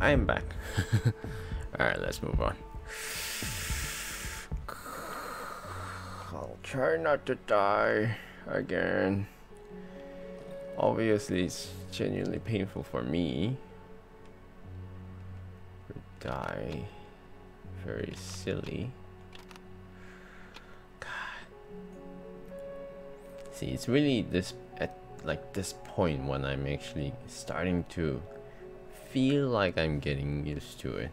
I am back. Alright, let's move on. I'll try not to die again. Obviously, it's genuinely painful for me. Die. Very silly. God. See, it's really this at like this point when I'm actually starting to feel like I'm getting used to it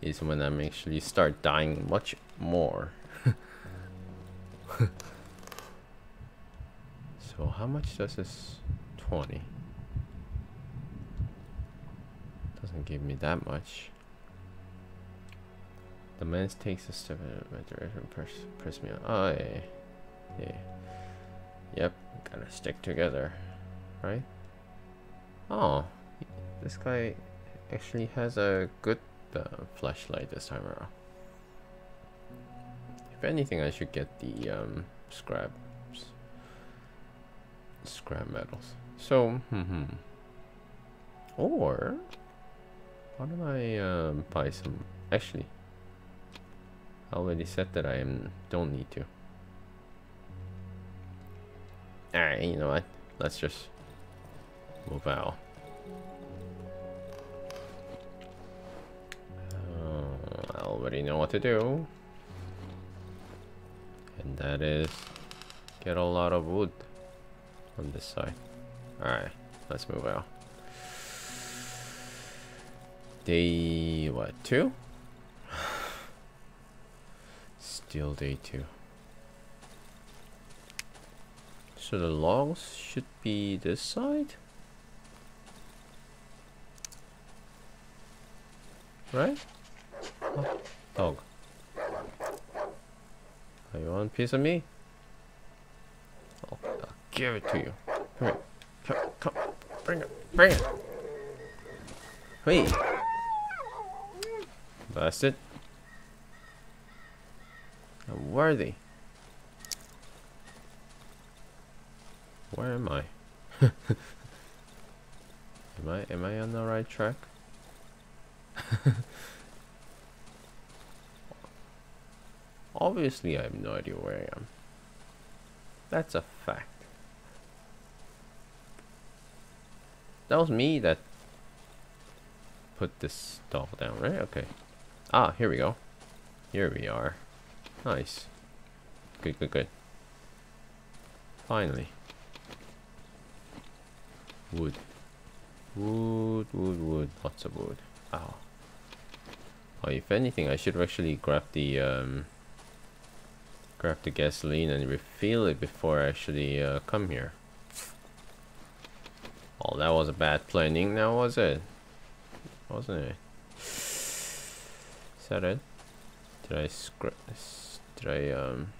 is when I'm actually start dying much more. so how much does this 20? Doesn't give me that much. The man takes a step in my direction, press, press me on. Oh, yeah. Yeah. Yep, gotta stick together, right? Oh, this guy actually has a good uh, flashlight this time around. If anything, I should get the um, scrap scrap metals. So, hmm. Or, why don't I um, buy some? Actually, I already said that I am don't need to. Alright, you know what? Let's just move out. Already know what to do. And that is get a lot of wood on this side. Alright, let's move out. Day, what, two? Still day two. So the logs should be this side? Right? Oh, dog. Are you want a piece of me? I'll, I'll give it to you. Come here. Come, come. Bring it. Bring it. Hey. Bastard. I'm worthy. Where am I? am I am I on the right track? Obviously I have no idea where I am. That's a fact. That was me that put this doll down, right? Okay. Ah, here we go. Here we are. Nice. Good, good, good. Finally. Wood. Wood, wood, wood. Lots of wood. Ow. Oh, if anything, I should have actually grab the um, grab the gasoline and refill it before I actually uh, come here. Oh, that was a bad planning now, was it? Wasn't it? Is that it? Did I scrap? Did I um?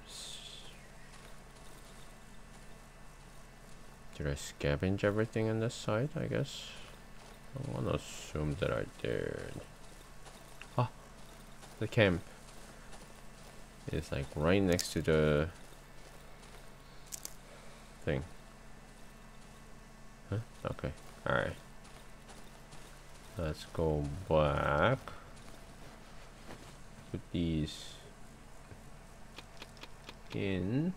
Did I scavenge everything on this side? I guess. I want to assume that I did. Ah, the camp is like right next to the thing. Huh? Okay. Alright. Let's go back. Put these in.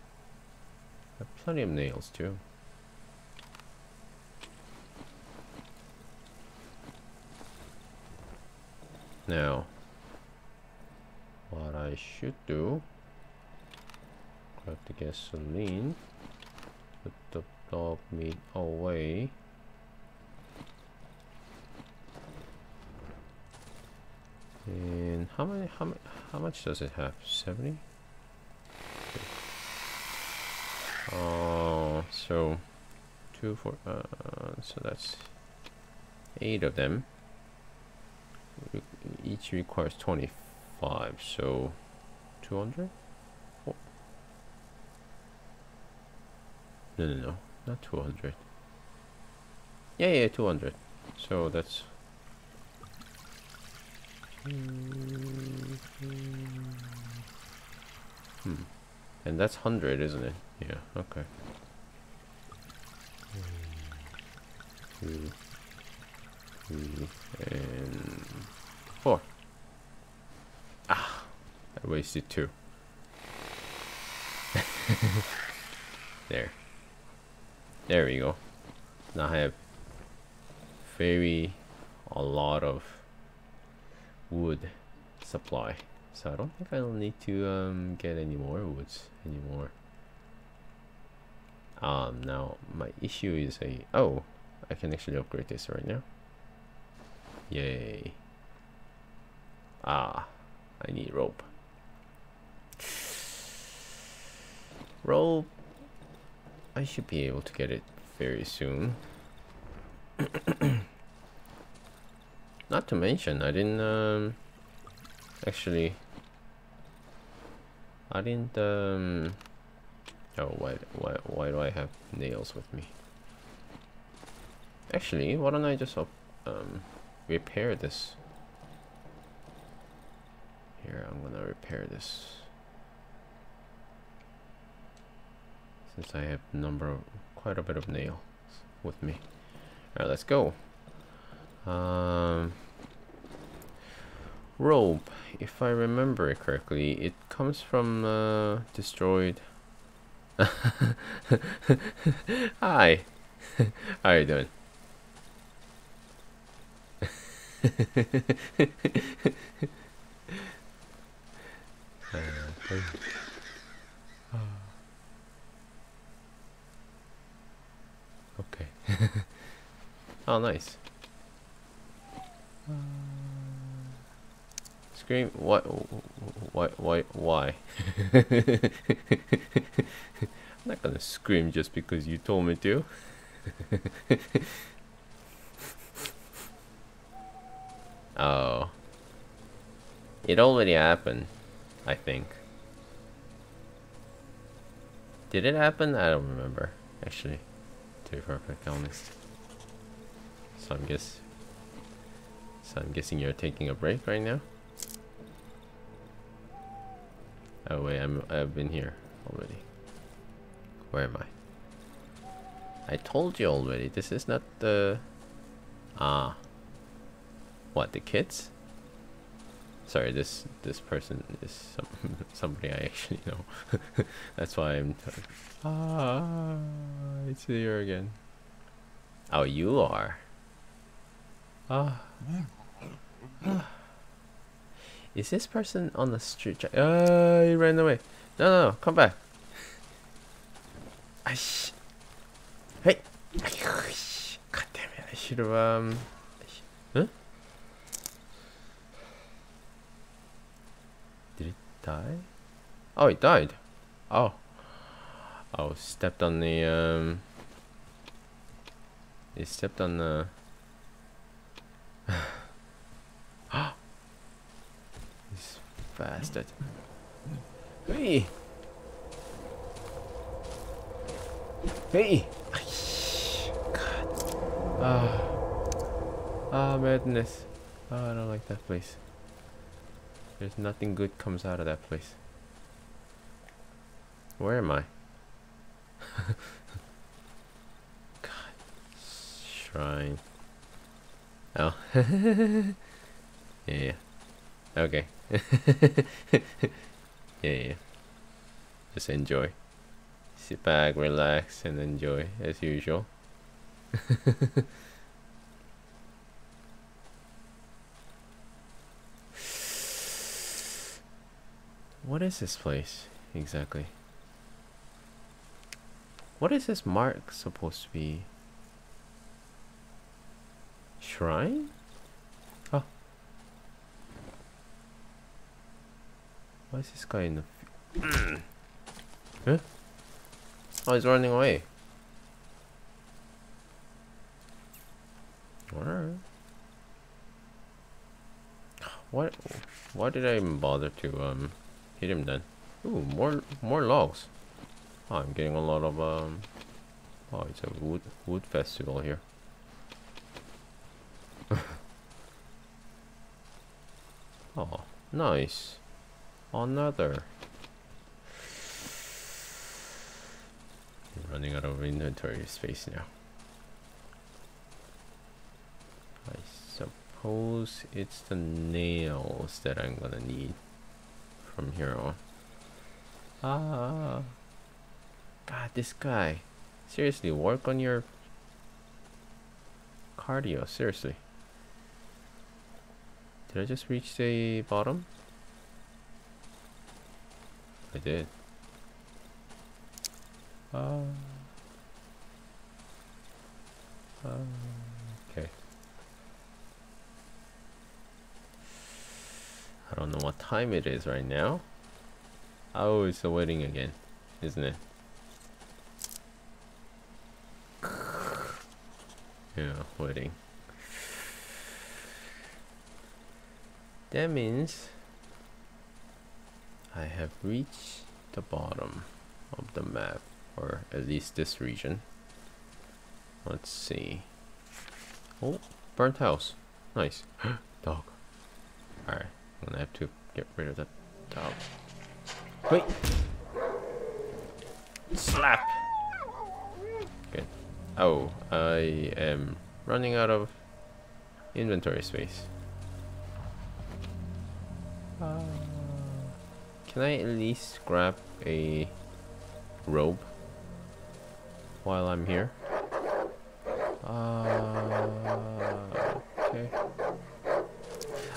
Plenty of nails too. Now, what I should do, grab the gasoline, put the dog meat away. And how many, how, many, how much does it have? 70? Oh, so two, four, uh, so that's eight of them each requires 25 so 200 oh. no no no not 200 yeah yeah 200 so that's hmm. And that's 100 isn't it? Yeah okay. Two three, and four. I wasted two. there. There we go. Now I have very a lot of wood supply. So I don't think I'll need to um, get any more woods anymore. Um, now my issue is a oh, I can actually upgrade this right now. Yay! Ah, I need rope. Rope. I should be able to get it very soon. Not to mention, I didn't um, actually. I didn't um, Oh, why, why, why do I have nails with me? Actually, why don't I just um, repair this? Here, I'm gonna repair this. Since I have number of, quite a bit of nails with me. Alright, let's go. Um, rope, if I remember it correctly, it comes from uh, destroyed Hi. How are you doing? okay. oh, nice. Scream. What? What? Why? Why? I'm not gonna scream just because you told me to. oh. It already happened, I think. Did it happen? I don't remember, actually. To be perfectly honest. So I'm guess So I'm guessing you're taking a break right now? Oh wait, I'm I've been here already. Where am I? I told you already, this is not the... Ah. What, the kids? Sorry, this this person is some, somebody I actually know. That's why I'm... Ah, it's here again. Oh, you are? Ah. ah. Is this person on the street? Uh, he ran away. No, no, no, come back. Aish. Hey. God damn it. I should have, um... Huh? Did it die? Oh, it died. Oh. Oh, stepped on the, um... It stepped on the... this bastard. Hey! Hey! God. Ah. Ah, madness. Oh, I don't like that place. There's nothing good comes out of that place. Where am I? God. Shrine. Oh. yeah, yeah. Okay. yeah, yeah. Just enjoy sit back, relax, and enjoy as usual. What is this place exactly? What is this mark supposed to be? Shrine? Oh. Why is this guy in the... huh? Oh, he's running away. Alright. What? Why did I even bother to um hit him then? Ooh, more more logs. Oh, I'm getting a lot of um. Oh, it's a wood wood festival here. oh, nice. Another. running out of inventory space now. I suppose it's the nails that I'm gonna need from here on. Ah. God, this guy. Seriously, work on your cardio. Seriously. Did I just reach the bottom? I did. Uh, uh, okay. I don't know what time it is right now. Oh, it's the wedding again, isn't it? Yeah, wedding. That means I have reached the bottom of the map, or at least this region. Let's see. Oh, burnt house. Nice. Dog. Alright, I'm gonna have to get rid of that dog. Wait! Slap! Good. Oh, I am running out of inventory space. Uh, can I at least grab a robe while I'm here? Uh, okay.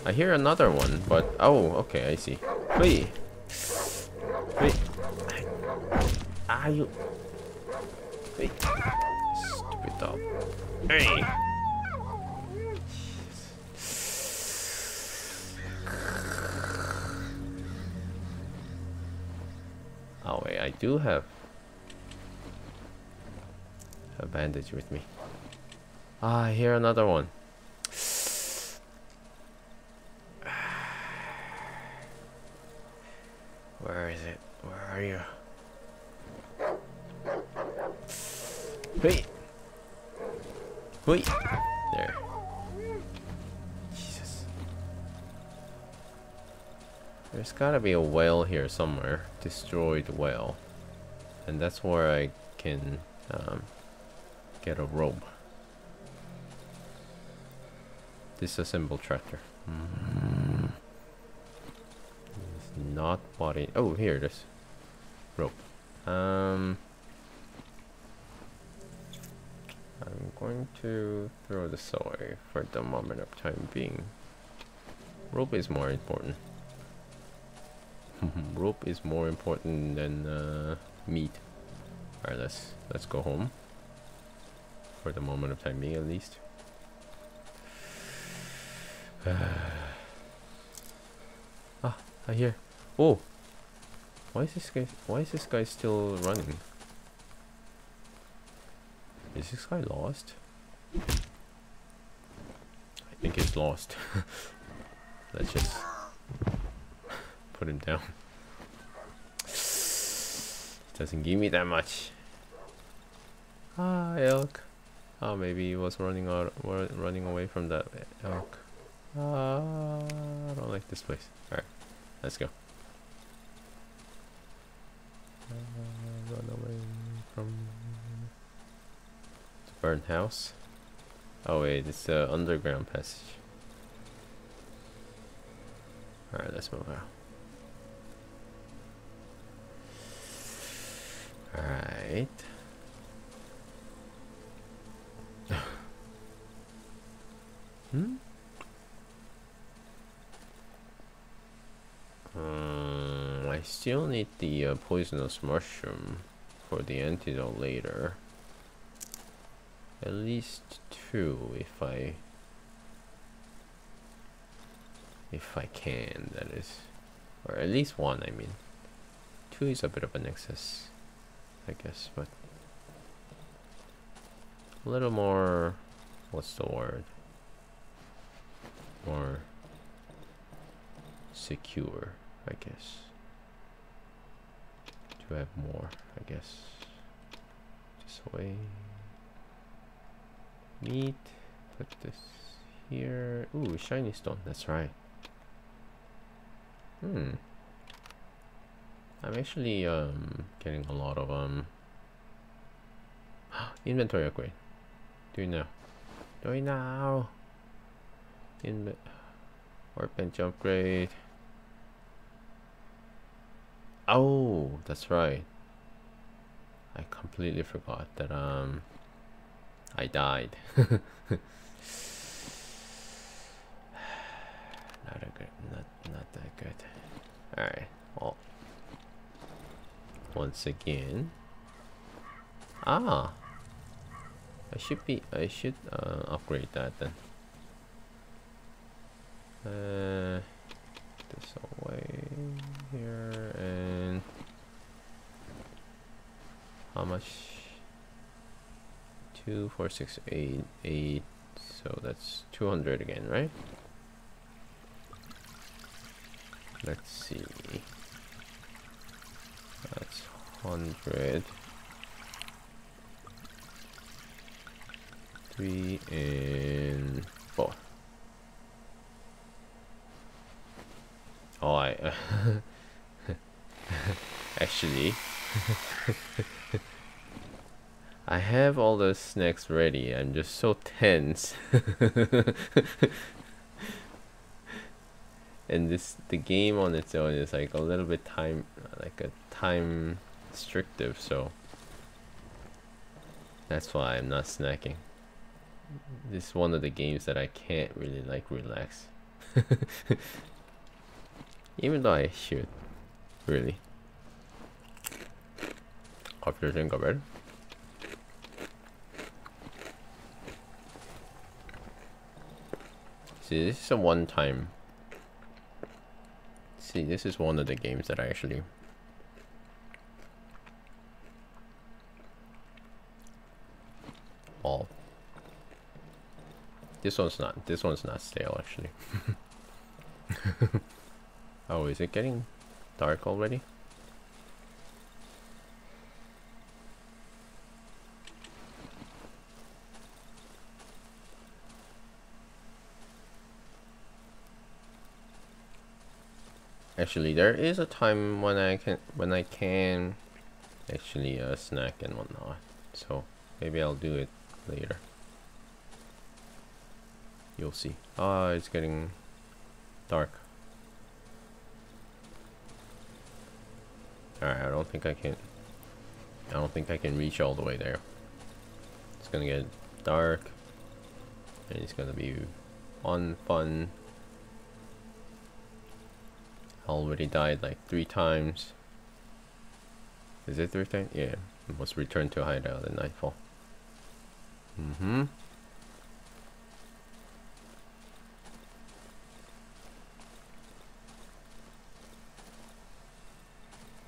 I hear another one, but oh, okay, I see. Wait, wait. Ah, you. Wait. Stupid dog. Hey. Oh wait, I do have a bandage with me. Ah, I hear another one. Where is it? Where are you? Wait. Wait. There. Jesus. There's gotta be a whale here somewhere. Destroyed whale. And that's where I can um, get a rope. Disassemble tractor. Mm. It's not body. Oh, here it is. Rope. Um. I'm going to throw this away for the moment of time being. Rope is more important. Rope is more important than uh, meat. Alright, let's let's go home. For the moment of time being at least. ah, I hear. Oh, why is this guy? Why is this guy still running? Is this guy lost? I think he's lost. Let's just put him down. Doesn't give me that much. Ah, elk. Oh, maybe he was running out, running away from that elk. Uh, I don't like this place. Alright, let's go. Run away from the burnt house. Oh wait, it's the underground passage. Alright, let's move out. Alright. hmm? Still need the uh, poisonous mushroom for the antidote later. At least two if I if I can that is or at least one I mean two is a bit of an excess I guess but a little more what's the word more secure I guess. Have more? I guess. Just away. Meat. Put this here. Ooh, shiny stone. That's right. Hmm. I'm actually um getting a lot of um inventory upgrade. Do now. Do now. In workbench upgrade. Oh, that's right. I completely forgot that um I died. not a good not not that good. Alright, well once again. Ah I should be I should uh, upgrade that then. Uh this away here and how much? Two four six eight eight so that's 200 again right? Let's see. That's 100 three and I uh, actually I have all the snacks ready. I'm just so tense. and this the game on its own is like a little bit time like a time restrictive, so that's why I'm not snacking. This is one of the games that I can't really like relax. Even though I should, really. Hope you're doing good. See, this is a one-time. See, this is one of the games that I actually all. This one's not. This one's not stale, actually. oh, is it getting dark already? Actually, there is a time when I can when I can actually uh, snack and whatnot. So maybe I'll do it later. You'll see. Ah, it's getting dark. Alright, I don't think I can I don't think I can reach all the way there. It's gonna get dark and it's gonna be unfun I already died like three times. Is it three times? Yeah. Must return to hideout at nightfall. Mm-hmm.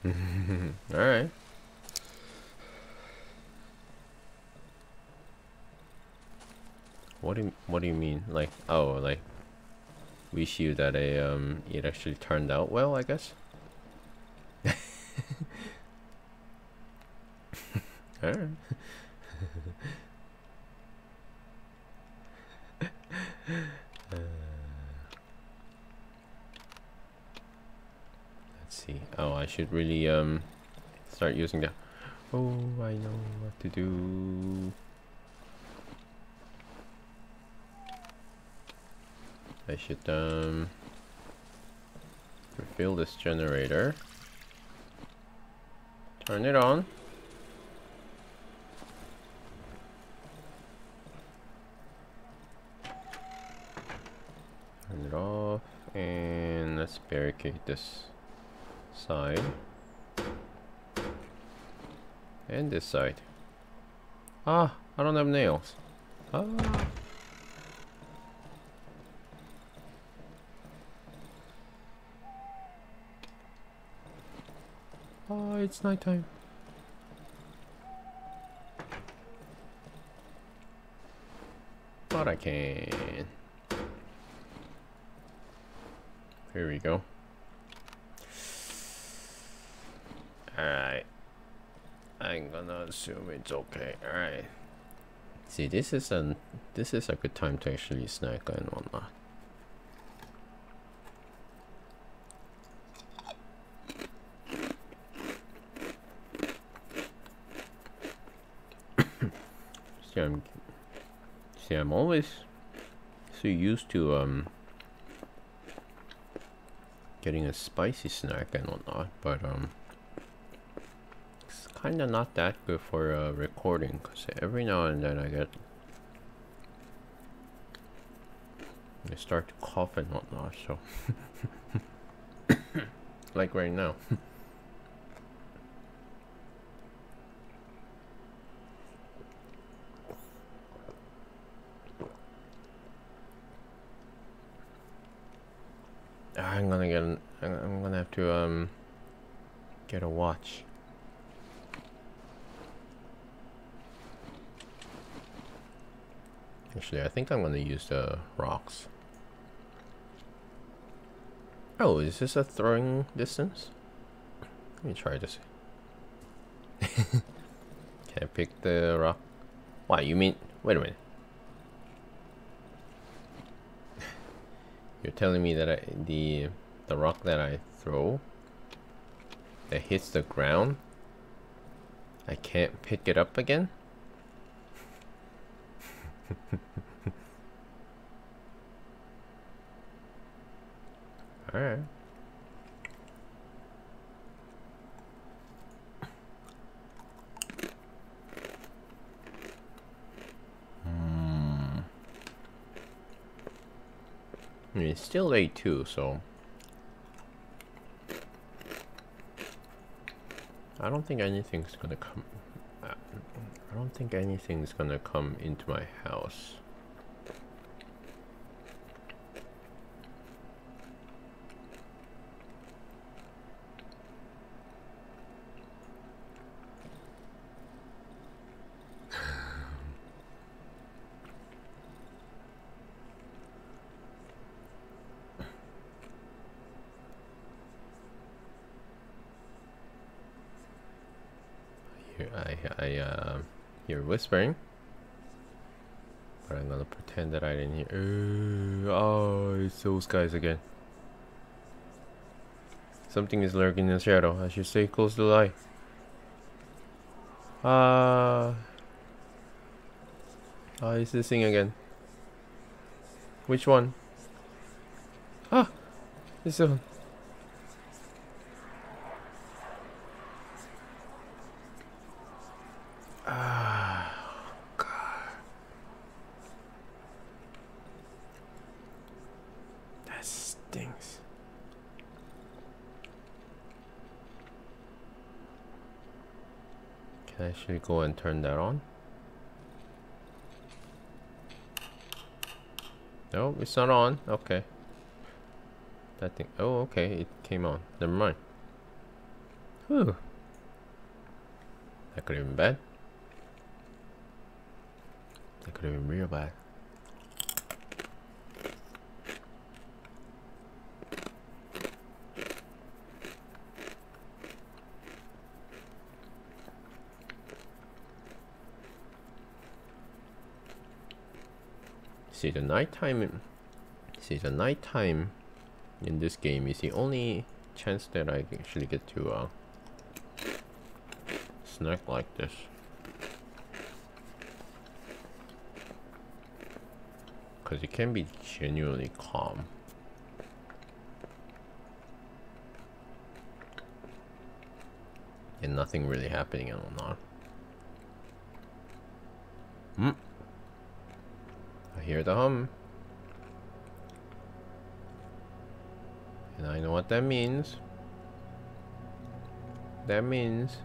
Alright. What do you, what do you mean? Like, oh, like wish you that a um it actually turned out well, I guess. Alright. uh, let's see. Oh, I should really um start using that. Oh, I know what to do. I should um, refill this generator. Turn it on. Turn it off and let's barricade this side and this side. Ah, I don't have nails. Ah. Oh, it's nighttime. But I can. Here we go. Alright. I'm gonna assume it's okay. Alright. See, this is an this is a good time to actually snack and whatnot. see, I'm see, I'm always so used to um getting a spicy snack and whatnot, but um kind of not that good for uh, recording because every now and then I get I start to cough and whatnot, so like right now. I'm gonna get an, I'm gonna have to um get a watch. Actually, I think I'm gonna use the rocks. Oh, is this a throwing distance? Let me try this. Can I pick the rock? Why, you mean... Wait a minute. You're telling me that I, the the rock that I throw that hits the ground, I can't pick it up again? Alright. Hmm. I mean, it's still day two, so... I don't think anything's gonna come... I don't think anything's gonna come into my house. Here, I, I hear whispering. But I'm gonna pretend that I didn't hear. Uh, oh, it's those guys again. Something is lurking in the shadow. I should stay close to the light. Ah. Uh, oh, it's this thing again. Which one? Ah! This one. Ah, God. That stinks. Can I actually go and turn that on? No, it's not on. Okay. That thing. Oh, okay. It came on. Never mind. Whew. That could have been bad. That could have been real bad. Nighttime see the nighttime in this game is the only chance that I actually get to uh, snack like this. Because it can be genuinely calm. And nothing really happening and whatnot. Hmm. Hear the hum. And I know what that means. That means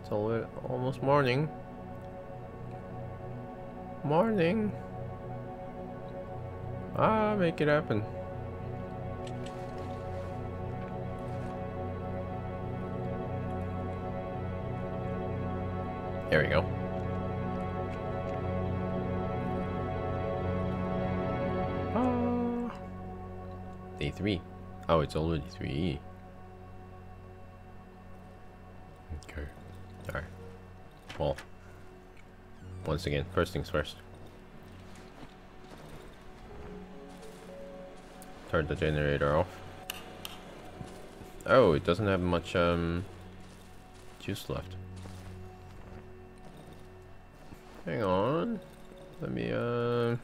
it's almost morning. Morning. Ah, make it happen. There we go. Three. Oh, it's already three. Okay. Alright. Well. Once again, first things first. Turn the generator off. Oh, it doesn't have much um, juice left. Hang on. Let me, uh...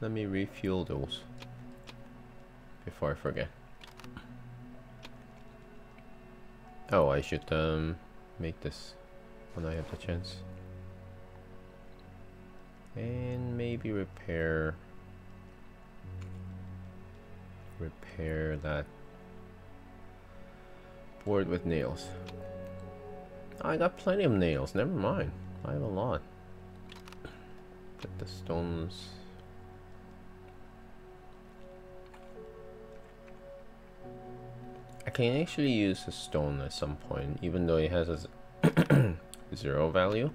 Let me refuel those. Before I forget. Oh, I should, um... Make this when I have the chance. And maybe repair... Repair that board with nails. I got plenty of nails, never mind. I have a lot. Put the stones... can actually use a stone at some point, even though it has a zero value.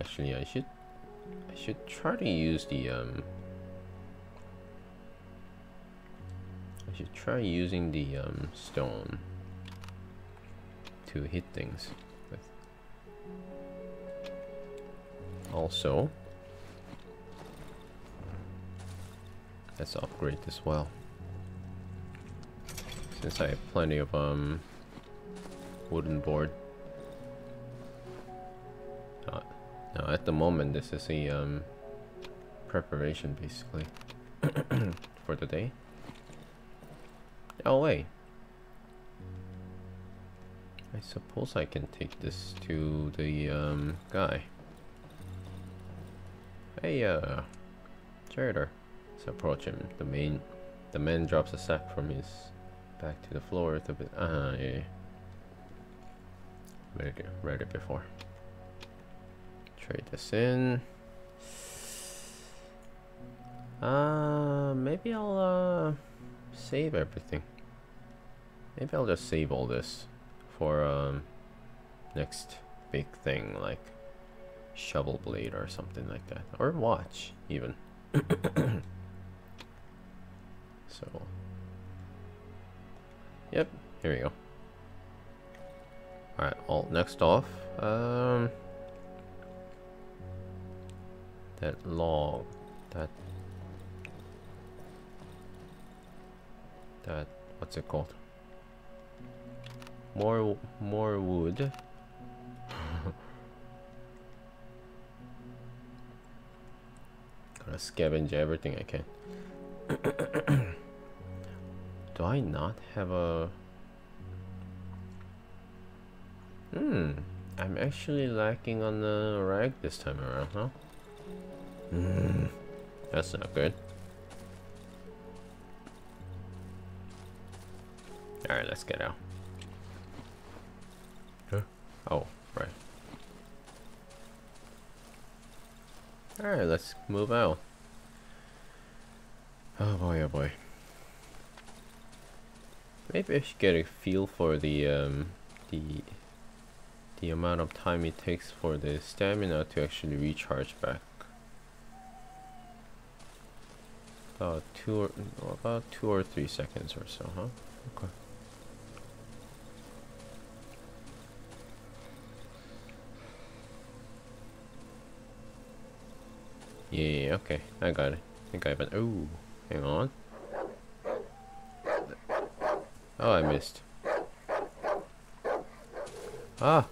Actually, I should I should try to use the um I should try using the um stone to hit things with. Also, let's upgrade as well. Since I have plenty of um wooden board. Uh, now at the moment this is a um preparation basically for the day. Oh wait, I suppose I can take this to the um, guy. Hey, uh, Jeritor. Let's approach him. The main, the man drops a sack from his back to the floor. It's a uh, yeah. Read it, read it before. Trade this in. Uh, maybe I'll uh save everything. Maybe I'll just save all this for um, next big thing like shovel blade or something like that or watch even so yep here we go all right all next off um that log that that what's it called more more wood. Gotta scavenge everything I can. Do I not have a... Hmm, I'm actually lacking on the rag this time around, huh? Hmm, that's not good. Alright, let's get out. Huh? Oh, right. Alright, let's move out. Oh boy, oh boy. Maybe I should get a feel for the, um, the, the amount of time it takes for the stamina to actually recharge back. About two or, about two or three seconds or so, huh? Okay. Yeah, okay. I got it. I think I have an... Oh, hang on. Oh, I missed. Ah!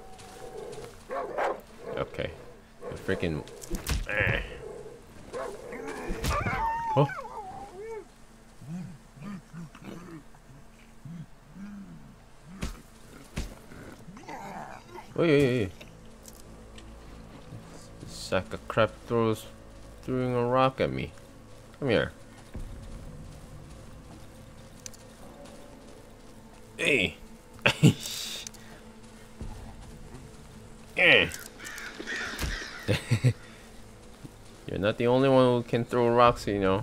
Okay. The freaking... Eh. Oh! Oi, oi, oi. Sack of crap throws throwing a rock at me. Come here. Hey. Eh. You're not the only one who can throw rocks, you know.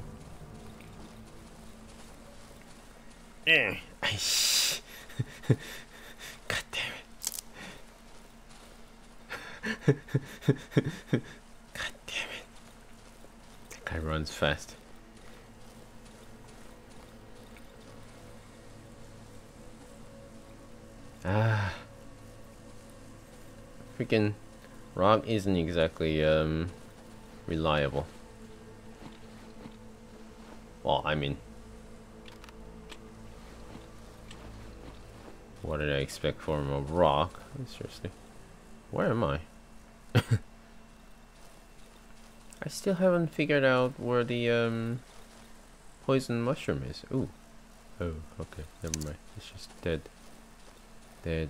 Yeah. God damn it. Guy runs fast. Ah. Freaking rock isn't exactly um reliable. Well, I mean What did I expect from a rock? Seriously. Where am I? I still haven't figured out where the um poison mushroom is. Ooh. Oh, okay. Never mind. It's just dead. Dead.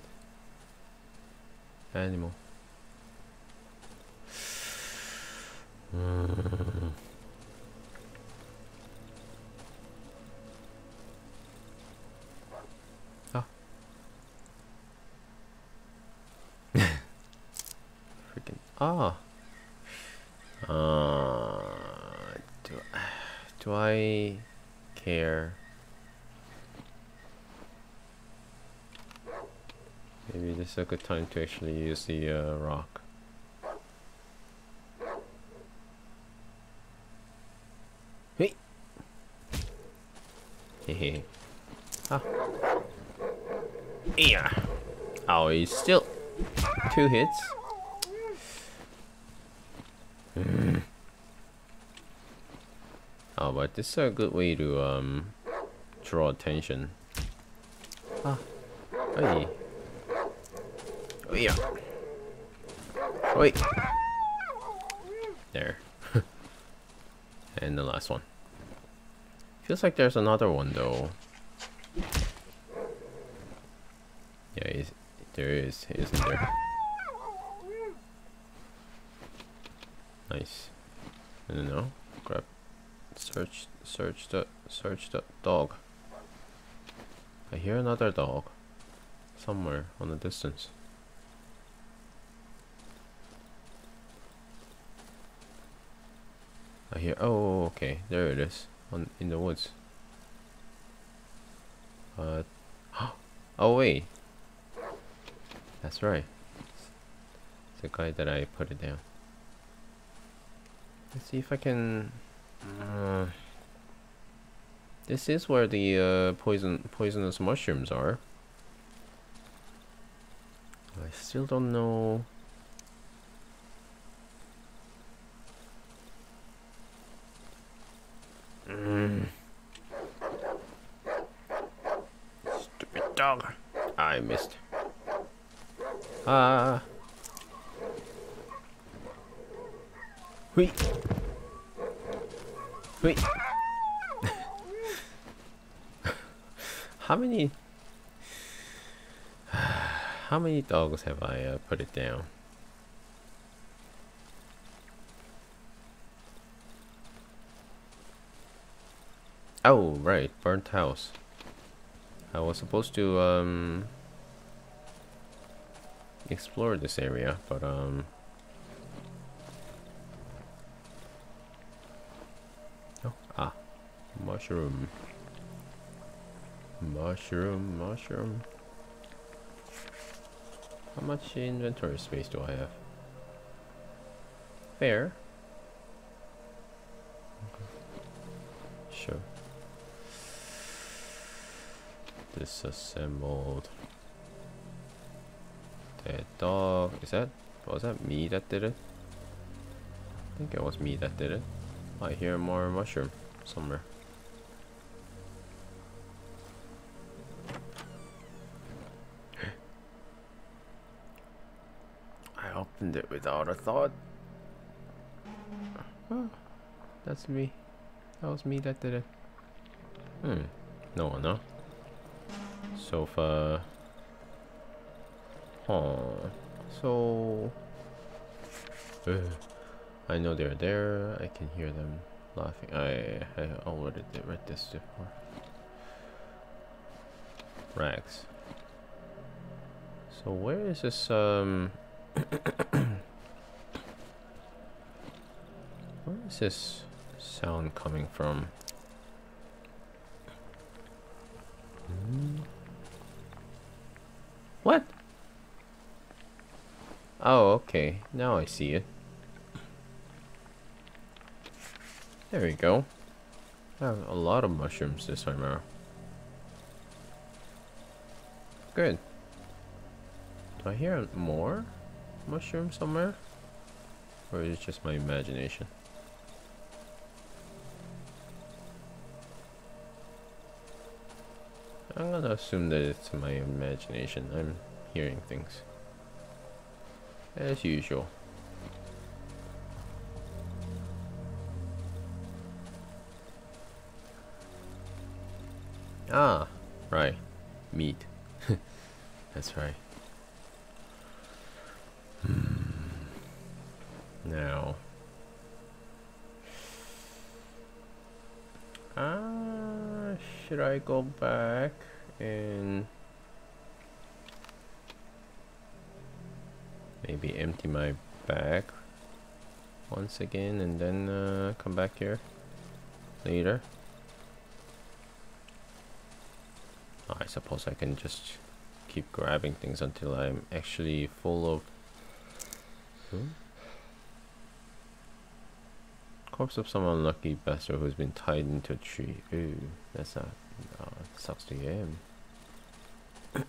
Animal. Mm. Freaking ah. Uh, do do I care? Maybe this is a good time to actually use the uh, rock. Hehe. ah. Yeah. Oh, he's still two hits. Oh, but this is a good way to um draw attention. Ah. Hey. Oh yeah. Wait. There. and the last one. Feels like there's another one though. Yeah, there is, isn't there? Nice. I don't know. Grab. Search. Search the. Search the dog. I hear another dog. Somewhere on the distance. I hear. Oh, okay. There it is. On in the woods. Uh. Oh wait. That's right. It's the guy that I put it down. Let's see if I can. Uh, this is where the uh, poison poisonous mushrooms are. I still don't know. Mm. Stupid dog. I missed. Ah. Wait. Wait. How many... How many dogs have I uh, put it down? Oh, right. Burnt house. I was supposed to, um... Explore this area, but, um... Ah mushroom. Mushroom, mushroom. How much inventory space do I have? Fair. Sure. Disassembled. Dog. Is that was that me that did it? I think it was me that did it. I hear more mushroom somewhere. I opened it without a thought. Oh, that's me. That was me that did it. Hmm. No one, no. Sofa. Oh. So. Uh, I know they're there. I can hear them laughing. I I already did read this before. Rags. So where is this um where is this sound coming from? Oh, okay. Now I see it. There we go. I have a lot of mushrooms this time around. Good. Do I hear more? mushrooms somewhere? Or is it just my imagination? I'm gonna assume that it's my imagination. I'm hearing things as usual. Ah, right. Meat. That's right. Hmm. now. Ah, uh, should I go back and... maybe empty my bag once again and then uh, come back here later? I suppose I can just keep grabbing things until I'm actually full of... Hmm? Corpse of some unlucky bastard who's been tied into a tree. Ooh, that's not... Uh, sucks to him.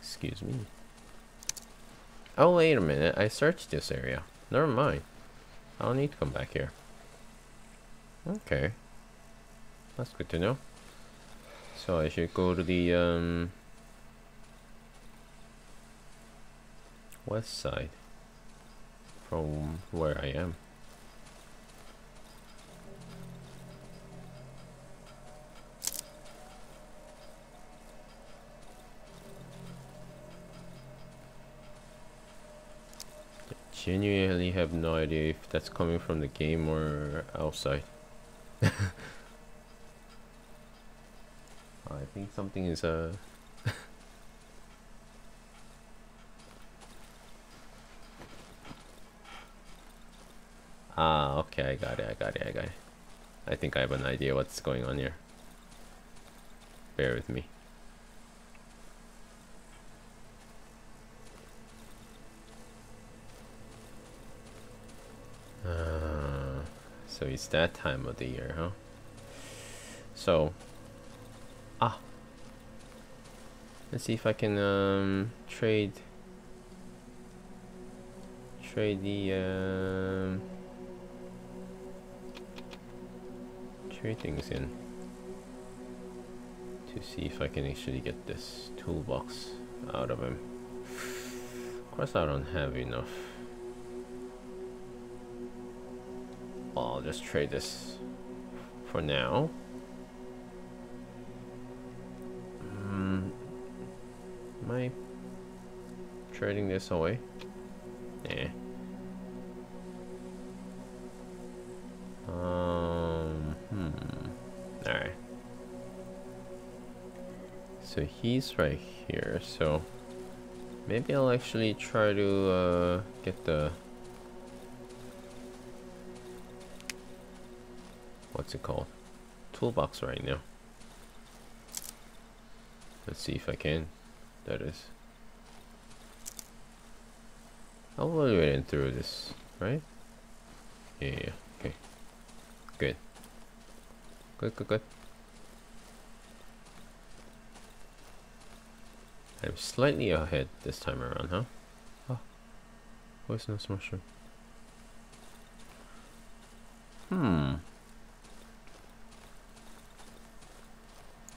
Excuse me. Oh, wait a minute. I searched this area. Never mind. I don't need to come back here. Okay. That's good to know. So I should go to the um, west side from where I am. Genuinely have no idea if that's coming from the game or outside. I think something is uh Ah, okay, I got it, I got it, I got it. I think I have an idea what's going on here. Bear with me. So it's that time of the year, huh? So, Ah. Let's see if I can um, trade trade the um, trade things in to see if I can actually get this toolbox out of him. Of course I don't have enough. Just trade this for now. Am I trading this away? Yeah. Um, hmm. Alright. So he's right here, so maybe I'll actually try to uh, get the what's it called toolbox right now let's see if I can that is. I'll evaluate it through this, right? Yeah, yeah, okay. Good. Good, good, good. I'm slightly ahead this time around, huh? Oh, poisonous mushroom. Hmm.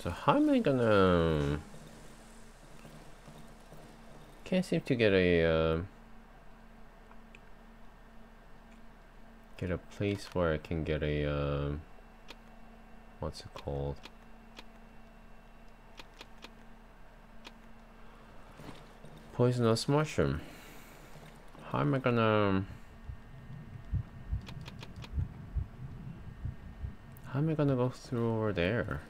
So how am I gonna can't seem to get a uh, get a place where I can get a uh, what's it called? Poisonous mushroom. How am I gonna? How am I gonna go through over there?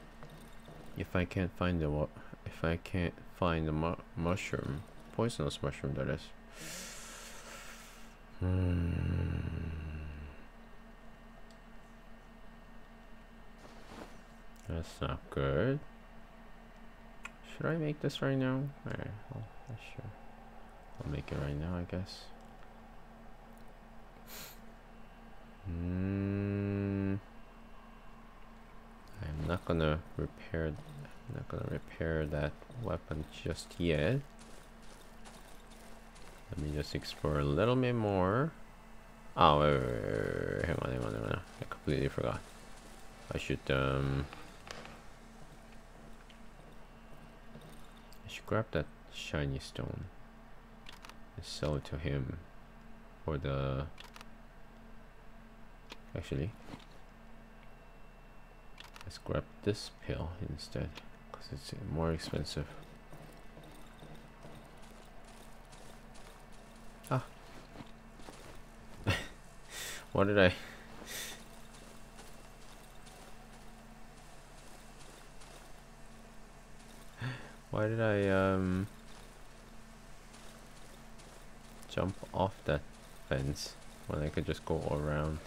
If I can't find the? If I can't find the mu mushroom poisonous mushroom that is. Hmm. That's not good. Should I make this right now? Alright, I'll, sure. I'll make it right now, I guess. Hmm. I'm not gonna repair. I'm not gonna repair that weapon just yet. Let me just explore a little bit more. Oh, wait, wait, wait, hang on, hang on, hang on. I completely forgot. I should, um... I should grab that shiny stone and sell it to him for the... Actually... Let's grab this pill instead, because it's more expensive. Ah. what did I... Why did I, um... Jump off that fence when I could just go around?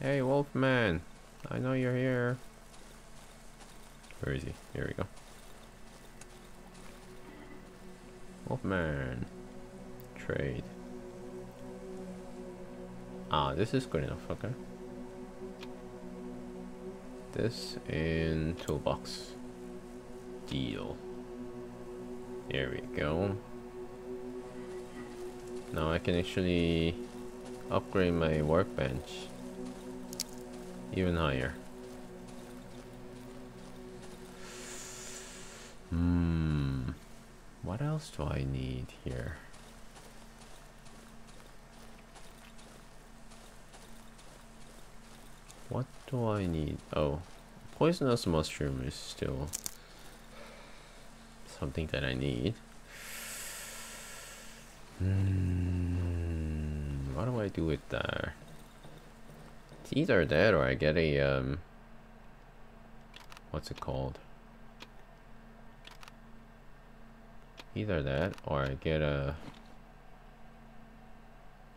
Hey, Wolfman! I know you're here. Where is he? Here we go. Wolfman. Trade. Ah, this is good enough, okay. This in toolbox. Deal. There we go. Now I can actually upgrade my workbench even higher. Hmm. What else do I need here? What do I need? Oh, poisonous mushroom is still something that I need. Hmm. What do I do with that? It's either that or I get a, um, what's it called? Either that or I get a,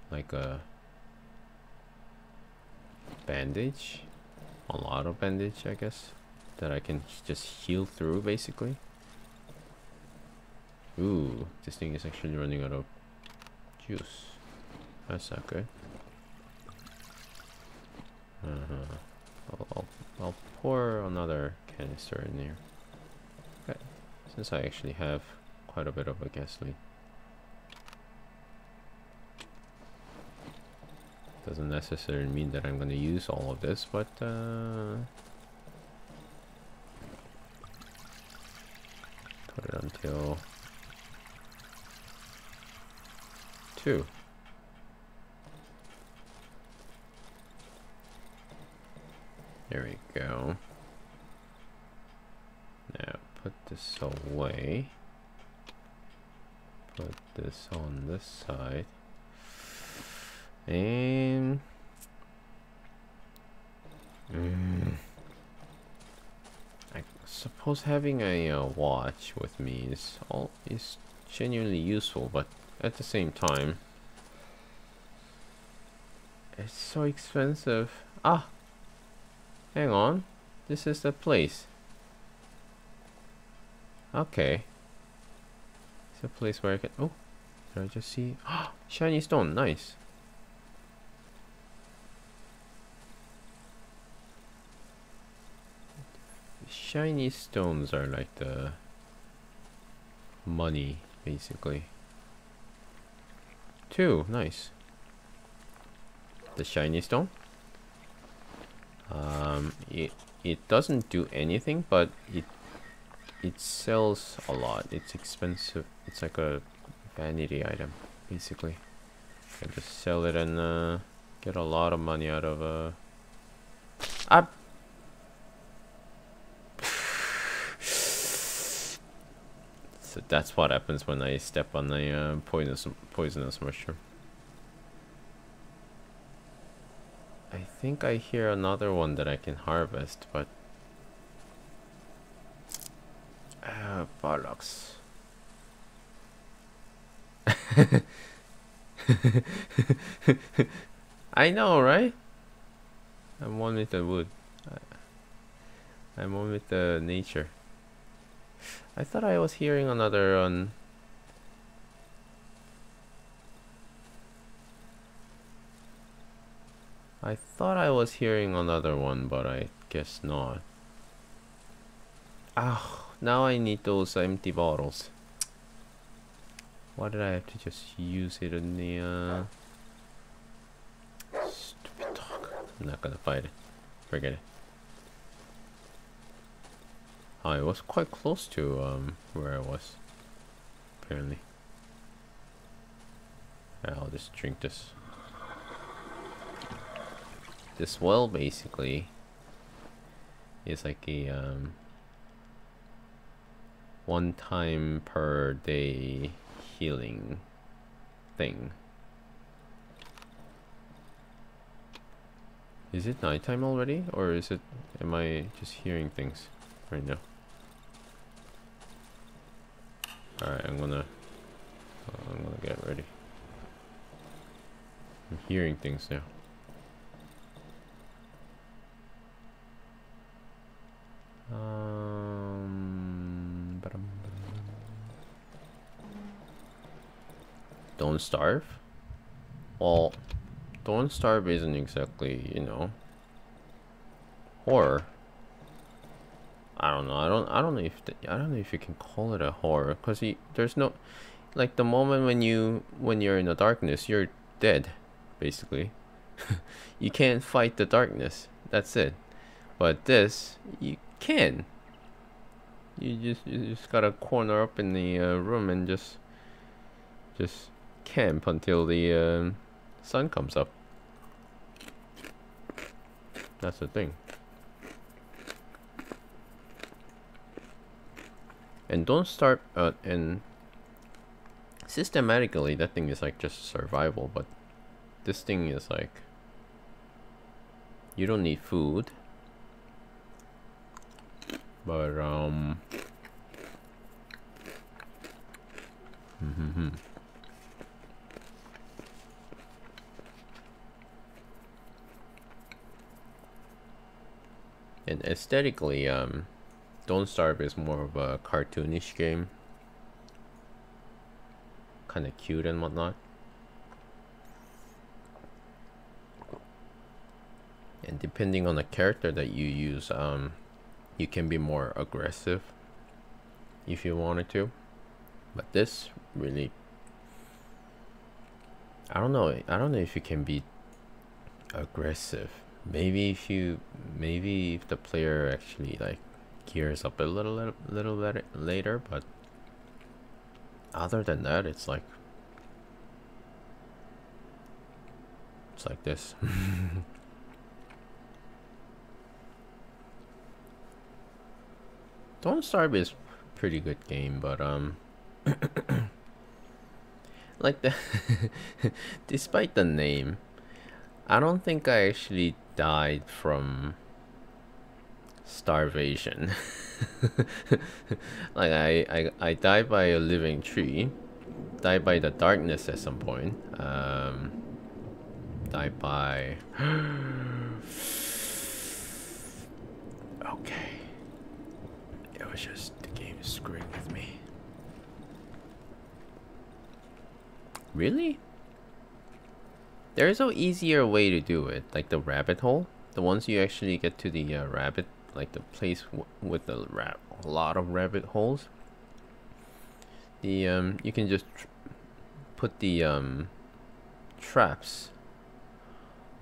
like a bandage, a lot of bandage, I guess, that I can just heal through basically. Ooh, this thing is actually running out of juice. That's not good. Uh, I'll, I'll, I'll pour another canister in there. Okay. Since I actually have quite a bit of a gasoline. Doesn't necessarily mean that I'm going to use all of this, but... Uh, put it until... 2. This on this side. And mm, I suppose having a uh, watch with me is all is genuinely useful, but at the same time, it's so expensive. Ah, Hang on. This is the place. Okay. It's a place where I can... Oh! I just see... Shiny stone. Nice. Shiny stones are like the money, basically. Two. Nice. The shiny stone? Um, it, it doesn't do anything, but it it sells a lot. It's expensive. It's like a vanity item, basically. I just sell it and uh, get a lot of money out of uh. Ah. so that's what happens when I step on a uh, poisonous poisonous mushroom. I think I hear another one that I can harvest, but... Uh, bollocks. I know, right? I'm one with the wood. I'm one with the nature. I thought I was hearing another on I thought I was hearing another one, but I guess not. Ah, now I need those empty bottles. Why did I have to just use it in the, uh... Stupid dog. I'm not gonna fight it. Forget it. I was quite close to, um, where I was. Apparently. I'll just drink this. This well basically is like a um, one time per day healing thing. Is it nighttime already? Or is it... Am I just hearing things right now? Alright, I'm gonna... Uh, I'm gonna get ready. I'm hearing things now. Um, don't starve? Well, don't Starve isn't exactly, you know, horror. I don't know. I don't. I don't know if the, I don't know if you can call it a horror because there's no, like the moment when you when you're in the darkness, you're dead, basically. you can't fight the darkness. That's it. But this, you can. You just you just gotta corner up in the uh, room and just just camp until the. Uh, sun comes up. That's the thing. And don't start uh, and systematically that thing is like just survival, but this thing is like you don't need food. But um And aesthetically, um, Don't Starve is more of a cartoonish game. Kind of cute and whatnot. And depending on the character that you use, um, you can be more aggressive if you wanted to. But this really, I don't know. I don't know if you can be aggressive maybe if you maybe if the player actually like gears up a little little, little bit later but other than that it's like it's like this. Don't Starve is pretty good game but um like the despite the name I don't think I actually died from starvation. like I, I I died by a living tree, died by the darkness at some point. Um, died by. okay. It was just the game screwing with me. Really? There's no easier way to do it, like the rabbit hole. The ones you actually get to the uh, rabbit, like the place with the rab a lot of rabbit holes. The um, you can just put the um, traps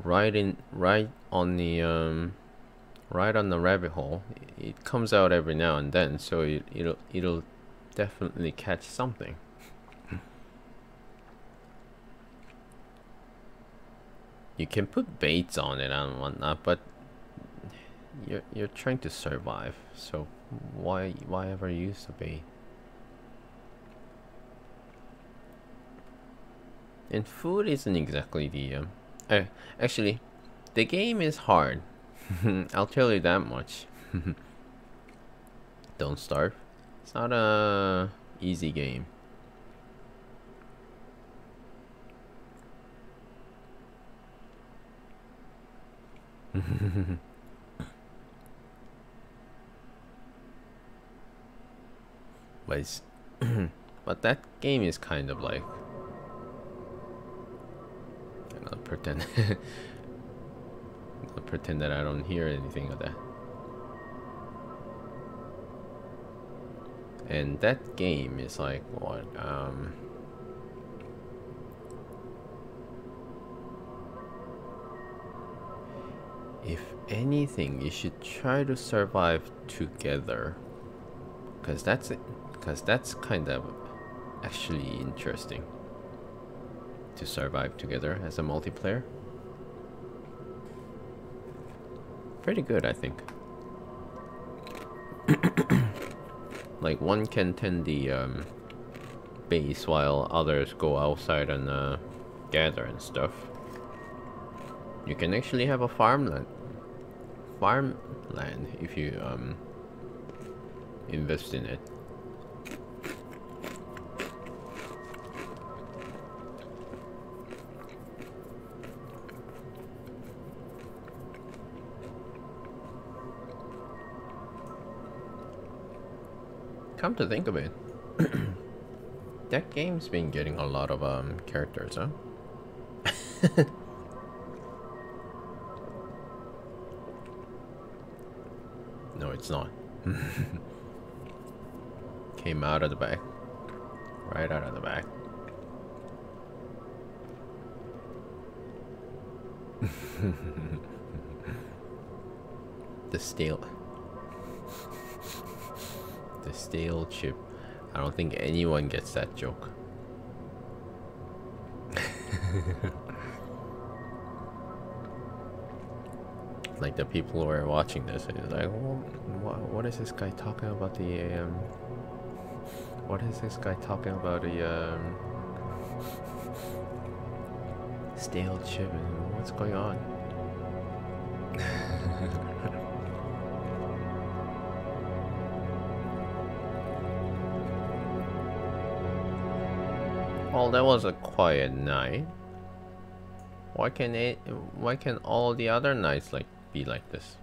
right in right on the um, right on the rabbit hole. It comes out every now and then, so it, it'll it'll definitely catch something. You can put baits on it and whatnot, but you're you're trying to survive. So why why ever use the bait? And food isn't exactly the um. Uh, actually, the game is hard. I'll tell you that much. Don't starve. It's not a easy game. but but that game is kind of like gonna pretend gonna pretend that I don't hear anything of that. And that game is like what um if anything, you should try to survive together. Cause that's it. Cause that's kind of actually interesting. to survive together as a multiplayer. Pretty good, I think. like one can tend the um, base while others go outside and uh, gather and stuff. You can actually have a farmland, farmland if you um, invest in it. Come to think of it, that game's been getting a lot of um, characters, huh? no, it's not. Came out of the back. Right out of the back. the stale the stale chip. I don't think anyone gets that joke. like the people who are watching this is like, well, what, what is this guy talking about the um? What is this guy talking about the um? Stale chip what's going on? Well, that was a quiet night. Why can it? Why can all the other nights like be like this?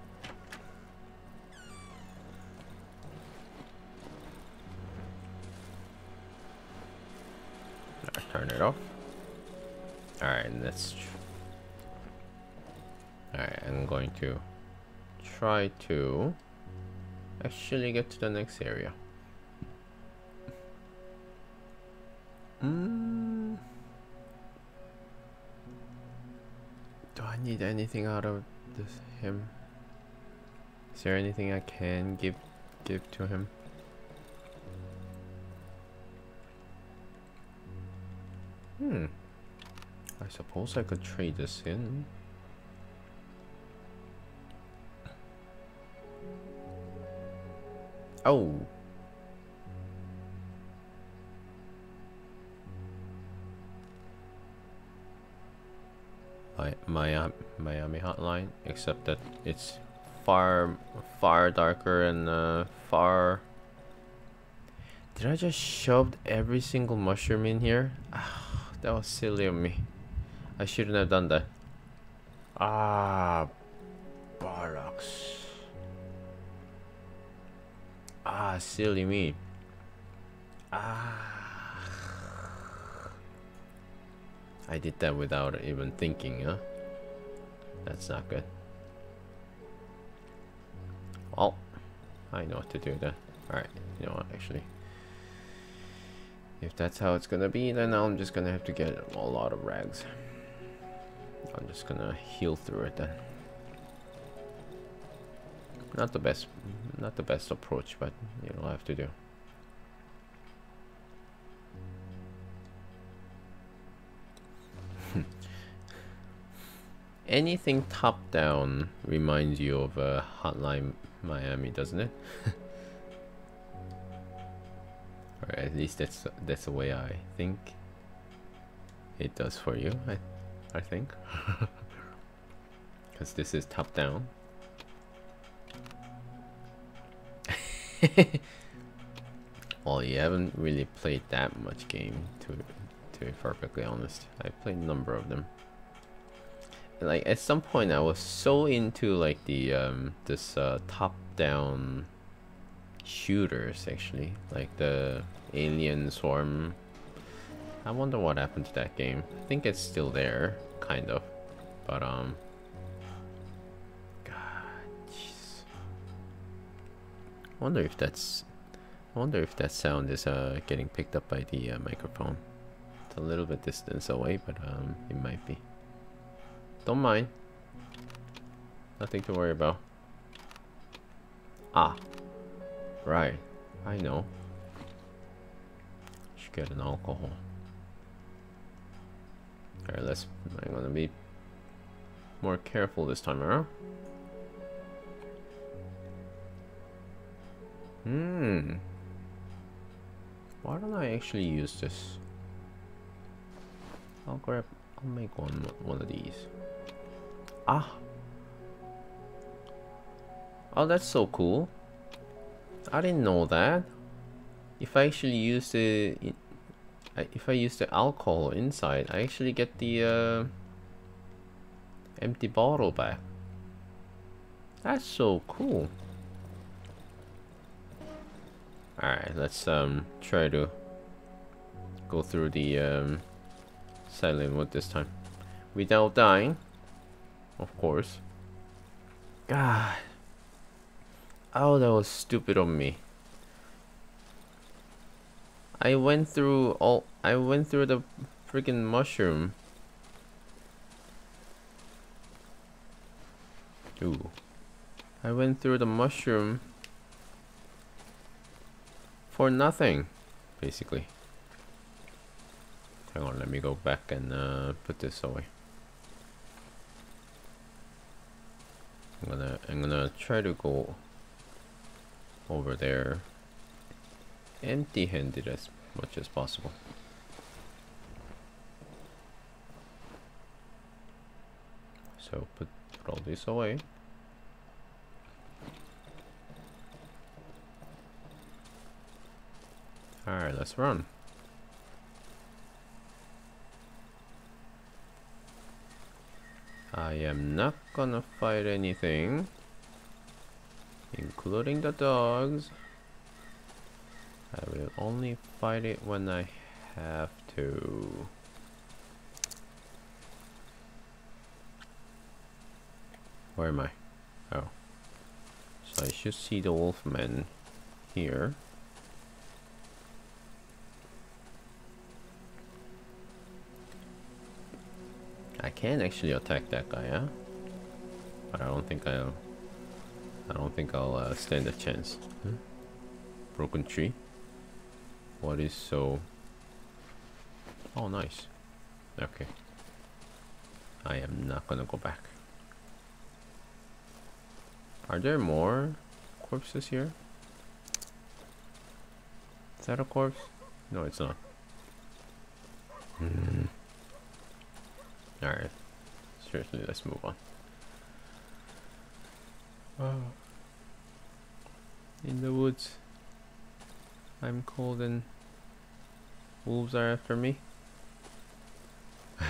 turn it off. Alright, let's... Alright, I'm going to try to actually get to the next area. Mm. Do I need anything out of this him? Is there anything I can give give to him? Hmm. I suppose I could trade this in. Oh, Miami, Miami Hotline, except that it's far, far darker and uh, far... Did I just shoved every single mushroom in here? That was silly of me. I shouldn't have done that. Ah, bollocks. Ah, silly me. Ah. I did that without even thinking, huh? That's not good. Well, I know what to do then. Alright, you know what, actually. If that's how it's gonna be, then I'm just gonna have to get a lot of rags. I'm just gonna heal through it then. Not the best, not the best approach, but you know, I have to do. Anything top down reminds you of a Hotline Miami, doesn't it? or at least that's that's the way I think it does for you. I I think because this is top down. well, you haven't really played that much game to to be perfectly honest. I played a number of them like at some point I was so into like the um this uh top down shooters actually. Like the alien swarm. I wonder what happened to that game. I think it's still there kind of. But um God jeez. I wonder if that's I wonder if that sound is uh getting picked up by the uh, microphone. It's a little bit distance away but um it might be don't mind. Nothing to worry about. Ah. Right. I know. Should get an alcohol. Alright, let's. I'm gonna be more careful this time around. Hmm. Why don't I actually use this? I'll grab. I'll make one one of these. Ah. Oh, that's so cool. I didn't know that. If I actually use the, if I use the alcohol inside, I actually get the uh, empty bottle back. That's so cool. Alright, let's um try to go through the um, silent wood this time. Without dying, of course. God. Oh, that was stupid of me. I went through all I went through the freaking mushroom. Ooh. I went through the mushroom for nothing, basically. Hang on, let me go back and uh, put this away. I'm gonna I'm gonna try to go over there empty-handed as much as possible. So put, put all this away. Alright, let's run. I am not gonna fight anything, including the dogs. I will only fight it when I have to. Where am I? Oh. So I should see the wolfman here. Can actually attack that guy, huh? But I don't think I'll... I don't think I'll uh, stand a chance. Huh? Broken tree? What is so... Oh, nice. Okay. I am not gonna go back. Are there more corpses here? Is that a corpse? No, it's not. Mm. Alright. Seriously, let's move on. Oh. In the woods. I'm cold and wolves are after me.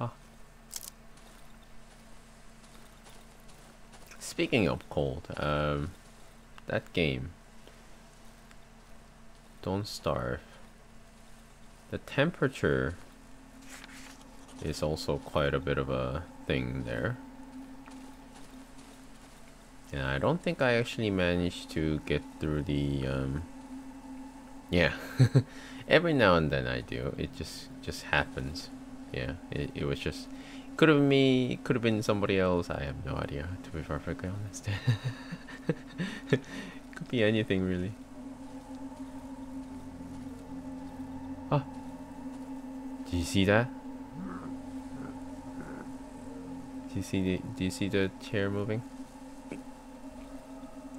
ah. Speaking of cold, um, that game, Don't Starve, the temperature is also quite a bit of a thing there. Yeah, I don't think I actually managed to get through the, um, yeah, every now and then I do, it just, just happens. Yeah, it, it was just, could have been me, could have been somebody else, I have no idea, to be perfectly honest. could be anything really. Do you see that? Do you see the, do you see the chair moving?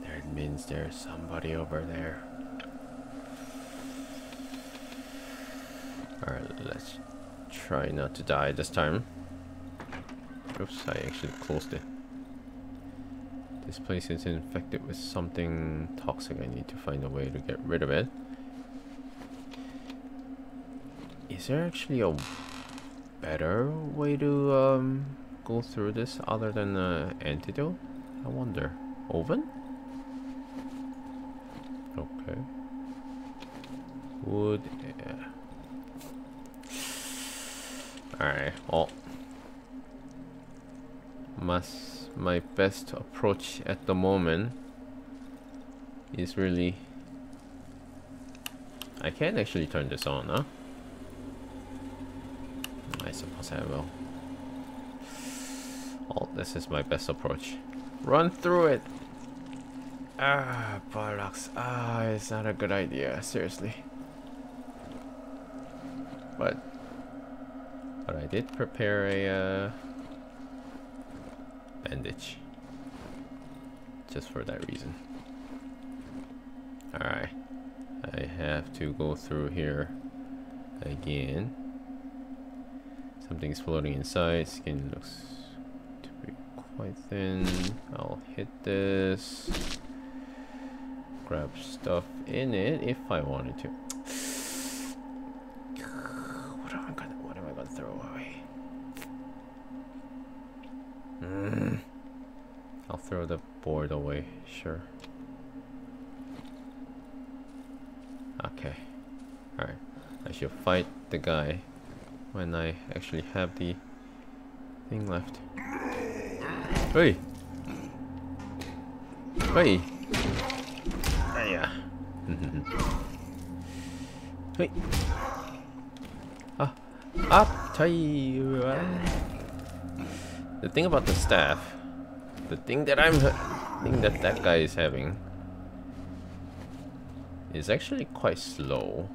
That means there's somebody over there. Alright, let's try not to die this time. Oops, I actually closed it. This place is infected with something toxic. I need to find a way to get rid of it. Is there actually a better way to um, go through this other than an uh, antidote? I wonder. Oven? Okay. Wood. Yeah. Alright, well. Must, my best approach at the moment is really... I can't actually turn this on, huh? I I will. Oh, this is my best approach. Run through it! Ah, bollocks. Ah, it's not a good idea, seriously. but but I did prepare a uh, bandage just for that reason. Alright, I have to go through here again. Something's floating inside, skin looks to be quite thin. I'll hit this. Grab stuff in it if I wanted to. What am I gonna what am I gonna throw away? Mm. I'll throw the board away, sure. Okay. Alright. I should fight the guy when I actually have the thing left. Hey! Hey! Ah, yeah. hey! Ah! Up! The thing about the staff, the thing that I'm, thing that that guy is having, is actually quite slow.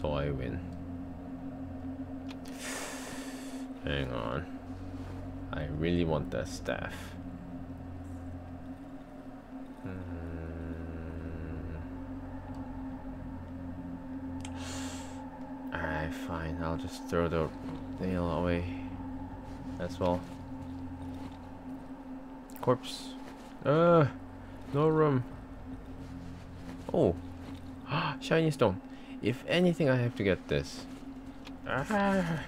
So I win. Hang on. I really want that staff. Hmm. Alright, fine. I'll just throw the nail away as well. Corpse. Uh, no room. Oh, shiny stone. If anything, I have to get this. Ah,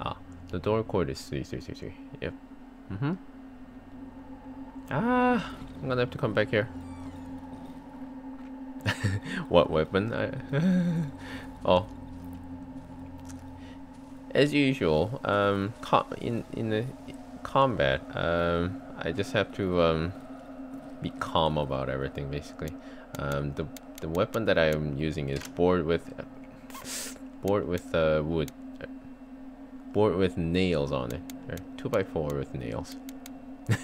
ah the door cord is 3333. Yep. Mm-hmm. Ah, I'm gonna have to come back here. what weapon? I oh. As usual, um, in in the combat, um, I just have to um, be calm about everything. Basically, um, the the weapon that I am using is board with board with uh, wood, board with nails on it. Or two by four with nails.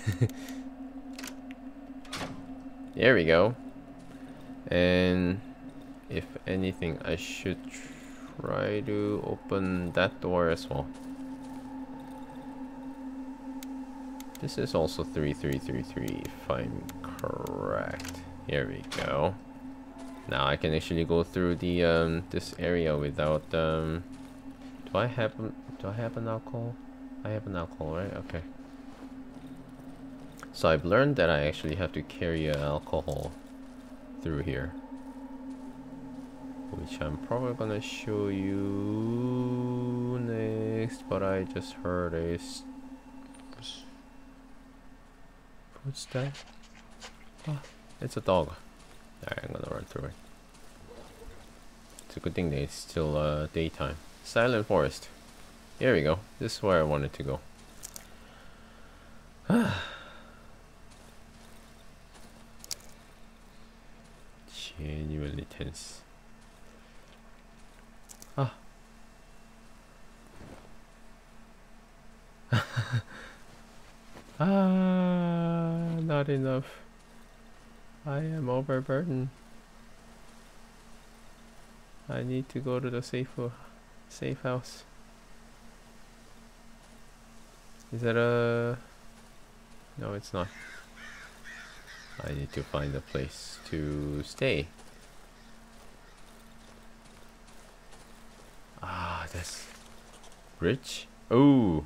there we go. And if anything, I should try to open that door as well. This is also 3333 if I'm correct. Here we go. Now I can actually go through the um, this area without um, do I have do I have an alcohol? I have an alcohol, right? Okay. So I've learned that I actually have to carry an alcohol through here. Which I'm probably gonna show you next, but I just heard a What's that? Oh, it's a dog. Alright, I'm gonna run through it. It's a good thing that it's still uh, daytime. Silent Forest. Here we go. This is where I wanted to go. Genuinely tense. Ah. ah, not enough. I am overburdened. I need to go to the safe safe house. Is that a... No, it's not. I need to find a place to stay. Ah, that's... Bridge? Oh!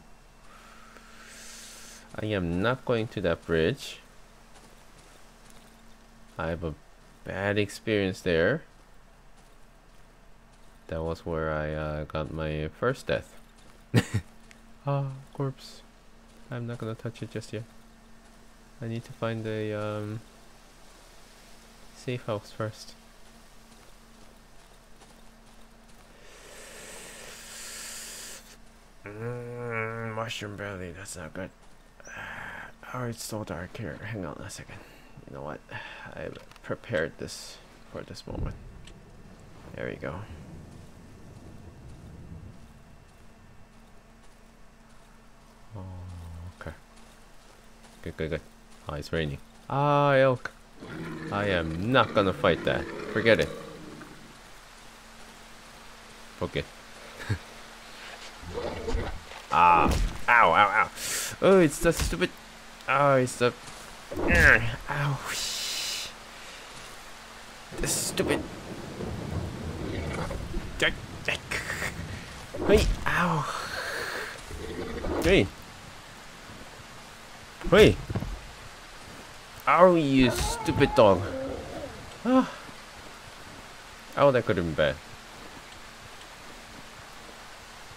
I am not going to that bridge. I have a bad experience there. That was where I uh, got my first death. ah, corpse. I'm not gonna touch it just yet. I need to find a um, safe house first. Mm, mushroom belly, that's not good. Oh, it's so dark here. Hang on a second you know what? I prepared this for this moment. There we go. Oh, okay. Good, good, good. Oh, it's raining. Ah, elk. I am not gonna fight that. Forget it. it. ah, ow, ow, ow. Oh, it's the stupid. Oh, it's the. Ow. This stupid. Hey, ow. Hey. Hey. Ow, you stupid dog. Ah. Oh, that could have been bad.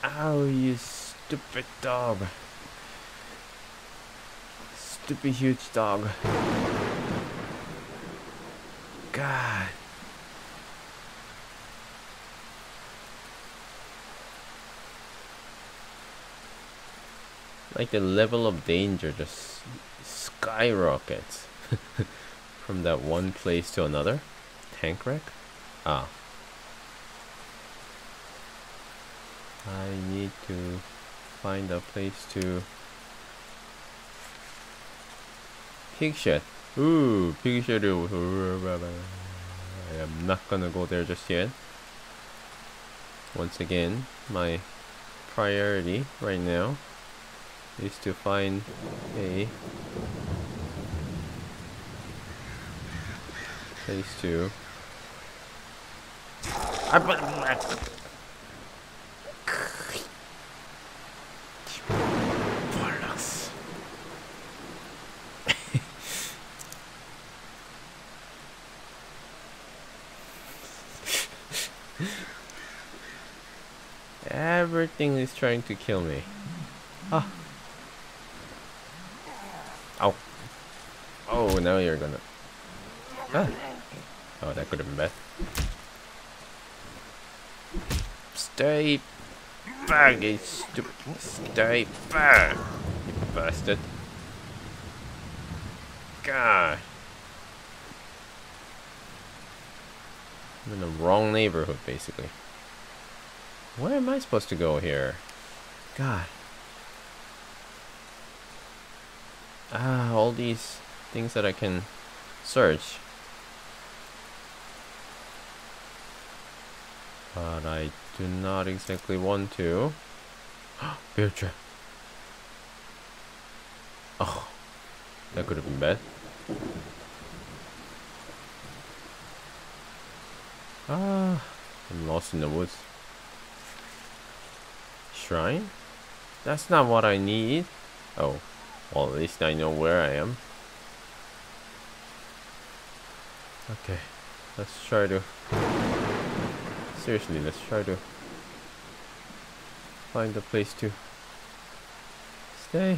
Ow, you stupid dog. Stupid huge dog. God. Like the level of danger just skyrockets from that one place to another. Tank wreck? Ah. I need to find a place to shed. Ooh, pig. I am not gonna go there just yet. Once again, my priority right now is to find a place to Everything is trying to kill me. Ah. Ow. Oh, now you're gonna... Ah. Oh, that could have been bad. Stay back, you stupid... Stay back, you bastard. God. I'm in the wrong neighborhood, basically. Where am I supposed to go here? God. Ah, all these things that I can search. But I do not exactly want to. Trap. Oh, that could have been bad. Ah, I'm lost in the woods. Shrine? That's not what I need. Oh, well, at least I know where I am. Okay, let's try to... Seriously, let's try to find a place to stay.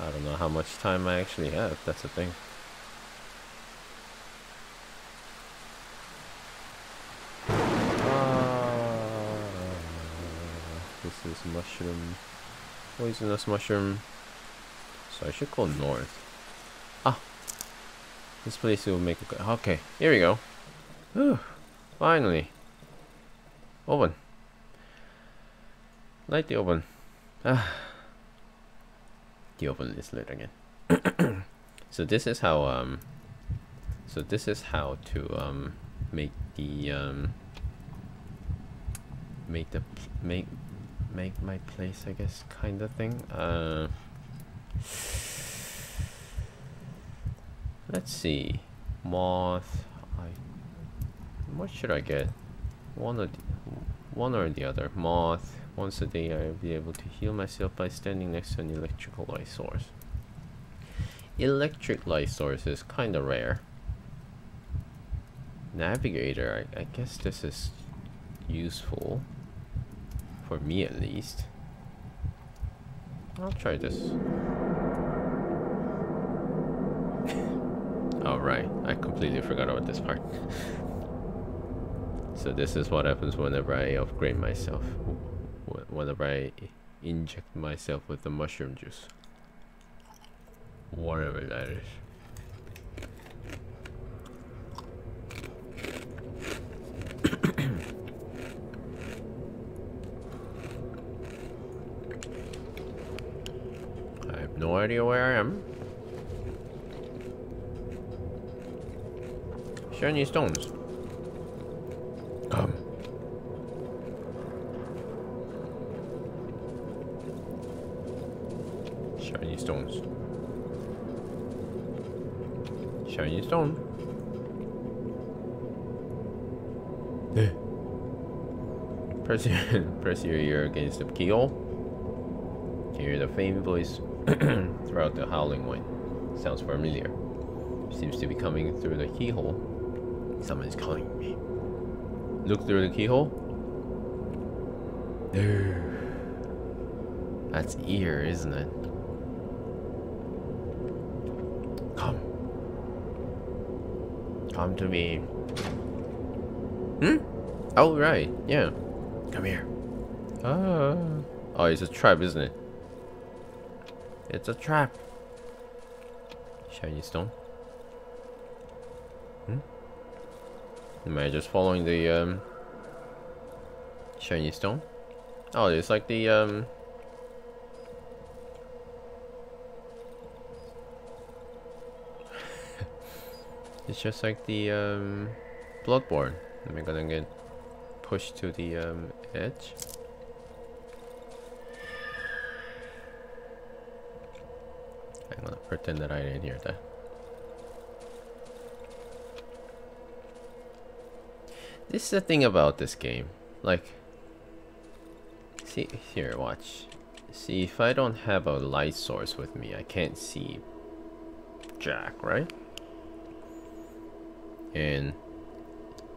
I don't know how much time I actually have, that's the thing. Ah, this is mushroom Poisonous mushroom. So I should go north. Ah. This place will make a... Okay, here we go. Whew. Finally. Open. Light the oven. Ah. The oven is lit again. so this is how um so this is how to um make the um make the make make my place, I guess, kind of thing. Uh, let's see. Moth. I. What should I get? One or the, one or the other. Moth. Once a day, I'll be able to heal myself by standing next to an electrical light source. Electric light source is kind of rare. Navigator. I, I guess this is useful. For me at least. I'll try this. oh right, I completely forgot about this part. so this is what happens whenever I upgrade myself. Whenever I inject myself with the mushroom juice. Whatever that is. idea where I am. Shiny stones. Come. Um. Shiny stones. Shiny stone. Eh. press your, press your ear against the keyhole. Hear the faint voice throughout the howling wind. Sounds familiar. Seems to be coming through the keyhole. Someone's calling me. Look through the keyhole. There. That's ear, isn't it? Come. Come to me. Hmm? Oh, right. Yeah. Come here. Ah. Oh, it's a trap, isn't it? It's a trap. Shiny stone. Hmm? Am I just following the um, shiny stone? Oh, it's like the um. it's just like the um, Bloodborne. Am I gonna get pushed to the um, edge? I'm gonna pretend that I didn't hear that. This is the thing about this game. Like, see, here, watch. See, if I don't have a light source with me, I can't see Jack, right? And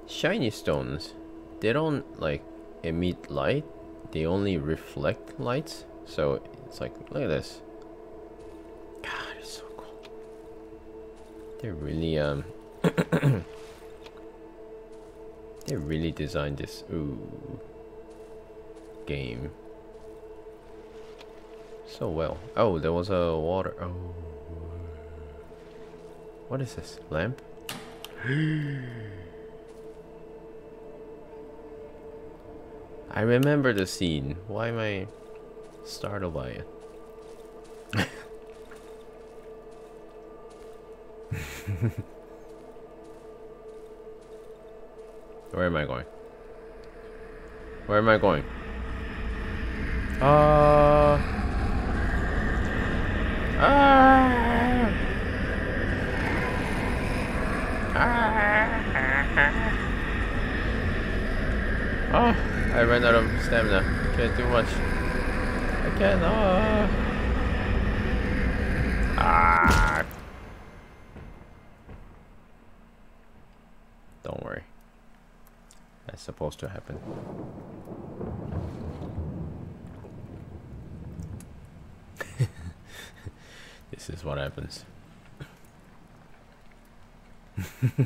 shiny stones, they don't like emit light. They only reflect lights. So it's like, look at this. God, it's so cool. They really um They really designed this ooh game so well. Oh, there was a water. Oh, what is this lamp? I remember the scene. Why am I startled by it? Where am I going? Where am I going? Uh. Ah. Ah. Oh, I ran out of stamina. Can't do much. I can't. Uh. Ah. Don't worry. That's supposed to happen. this is what happens.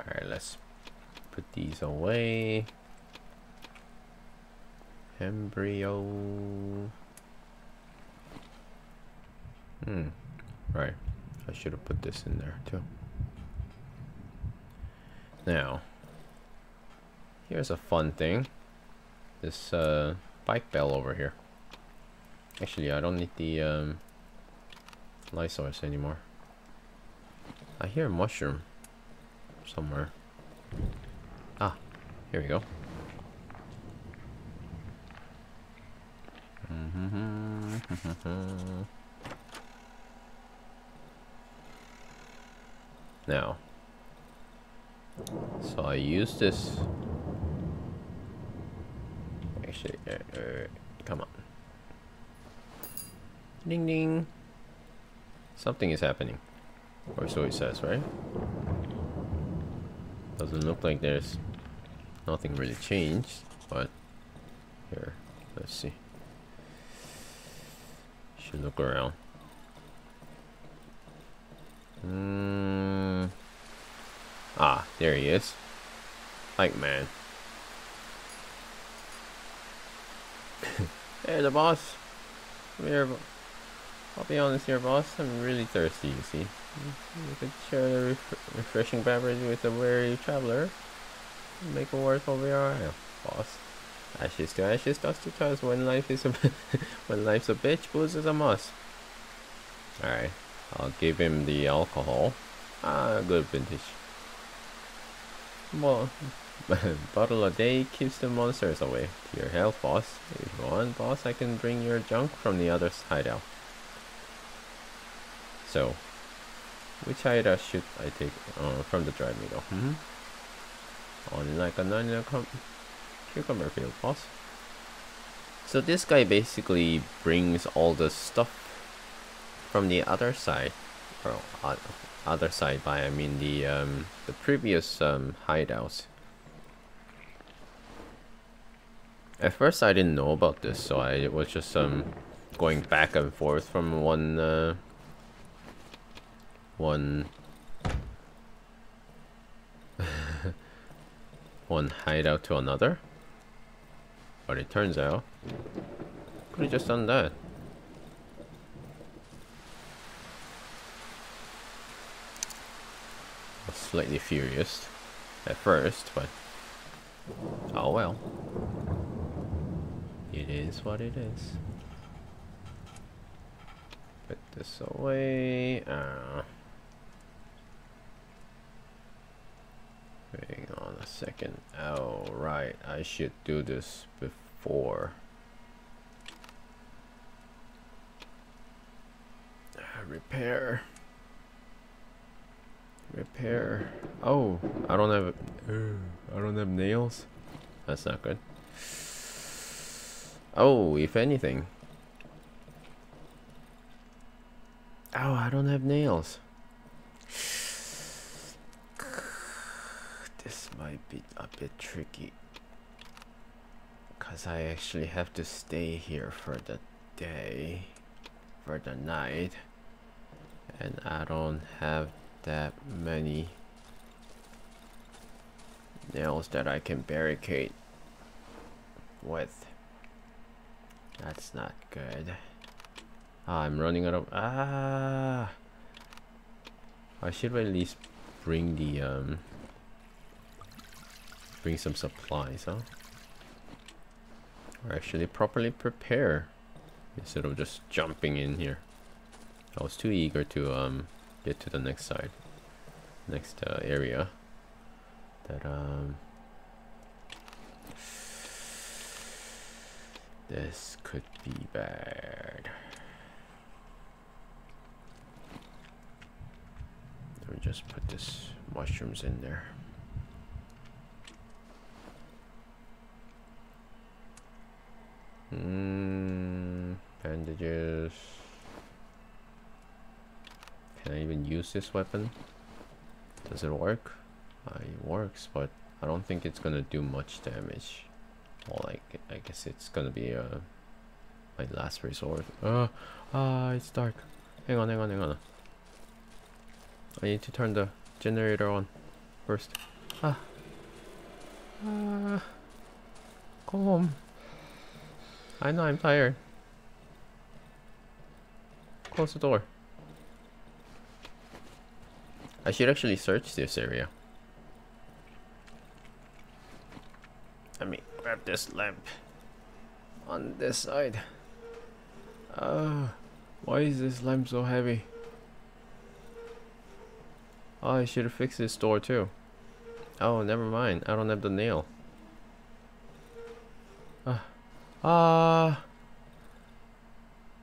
Alright, let's put these away. Embryo. Hmm. Right. I should have put this in there too. Now, here's a fun thing. This uh, bike bell over here. Actually, I don't need the um, anymore. I hear a mushroom somewhere. Ah, here we go. now, so I use this. Actually, uh, uh, come on. Ding ding. Something is happening. Or so it says, right? Doesn't look like there's nothing really changed, but here, let's see. Should look around. Hmm. Ah, there he is. Bike Man. hey, the boss. Come here. I'll be honest here, boss. I'm really thirsty, you see. You could share the ref refreshing beverage with a weary traveler. Make a worth over your while, boss. Ashes to ashes, dust to dust. When life is a when life's a bitch, booze is a must. Alright, I'll give him the alcohol. Ah, good vintage. Well, bottle a day keeps the monsters away. To your health, boss. If you want, boss, I can bring your junk from the other hideout. So, which hideout should I take uh, from the Dry Meadow? Mm -hmm. On like a nine cucumber field, boss. So this guy basically brings all the stuff from the other side, or other side by I mean the um, the previous um, hideouts. At first I didn't know about this, so I was just um going back and forth from one uh, one one hideout to another. But it turns out, could have just done that. Was slightly furious at first, but oh well. It is what it is. Put this away. Uh, hang on a second. Oh, right. I should do this before. Uh, repair. Repair. Oh, I don't have. I don't have nails. That's not good. Oh, if anything. Oh, I don't have nails. This might be a bit tricky. Because I actually have to stay here for the day. For the night. And I don't have that many nails that I can barricade with. That's not good. Ah, I'm running out of... Ah! I should at least bring the... um Bring some supplies, huh? Or actually properly prepare. Instead of just jumping in here. I was too eager to um get to the next side. Next uh, area. That um... This could be bad. Let me just put this mushrooms in there. Hmm, bandages. Can I even use this weapon? Does it work? Uh, it works, but I don't think it's gonna do much damage. Well, like, I guess it's gonna be uh, my last resort. Uh, ah, it's dark. Hang on, hang on, hang on. I need to turn the generator on first. Ah. Ah. Go home. I know I'm tired. Close the door. I should actually search this area. Let me grab this lamp on this side. Uh, why is this lamp so heavy? Oh, I should have fixed this door too. Oh, never mind. I don't have the nail. Ah. Uh, ah. Uh,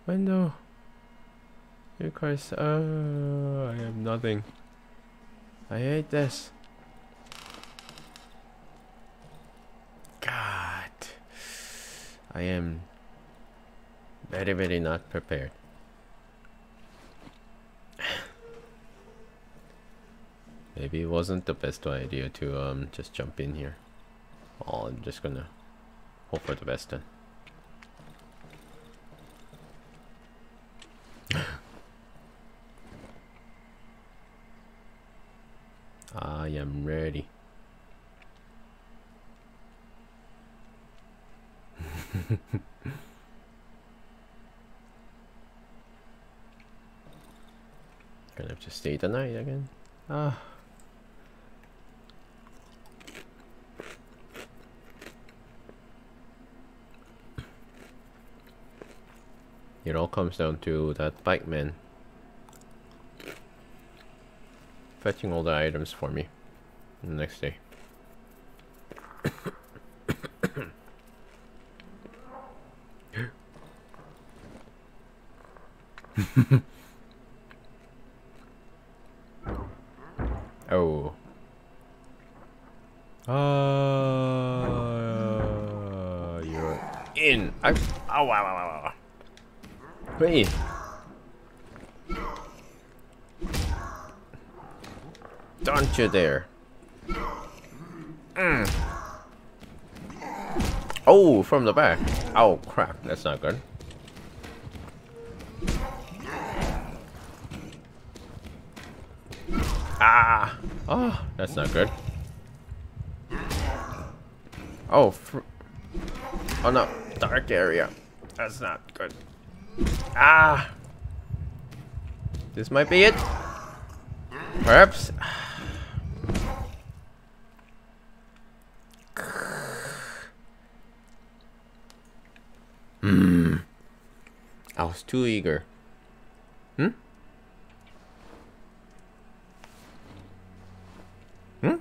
window. You guys. Oh, I have nothing. I hate this. God. I am very, very not prepared. Maybe it wasn't the best idea to um just jump in here. Oh, I'm just gonna hope for the best then. I am ready. Gonna have to stay the night again. Ah. It all comes down to that bike man fetching all the items for me the next day. Oh. Uh, you're in. I. Oh, wow, wow, wow, wow. Wait. Don't you dare. Mm. Oh, from the back. Oh, crap. That's not good. Ah! Oh, that's not good. Oh, oh no, dark area. That's not good. Ah! This might be it. Perhaps. Hmm. Was too eager. Hmm? Hmm?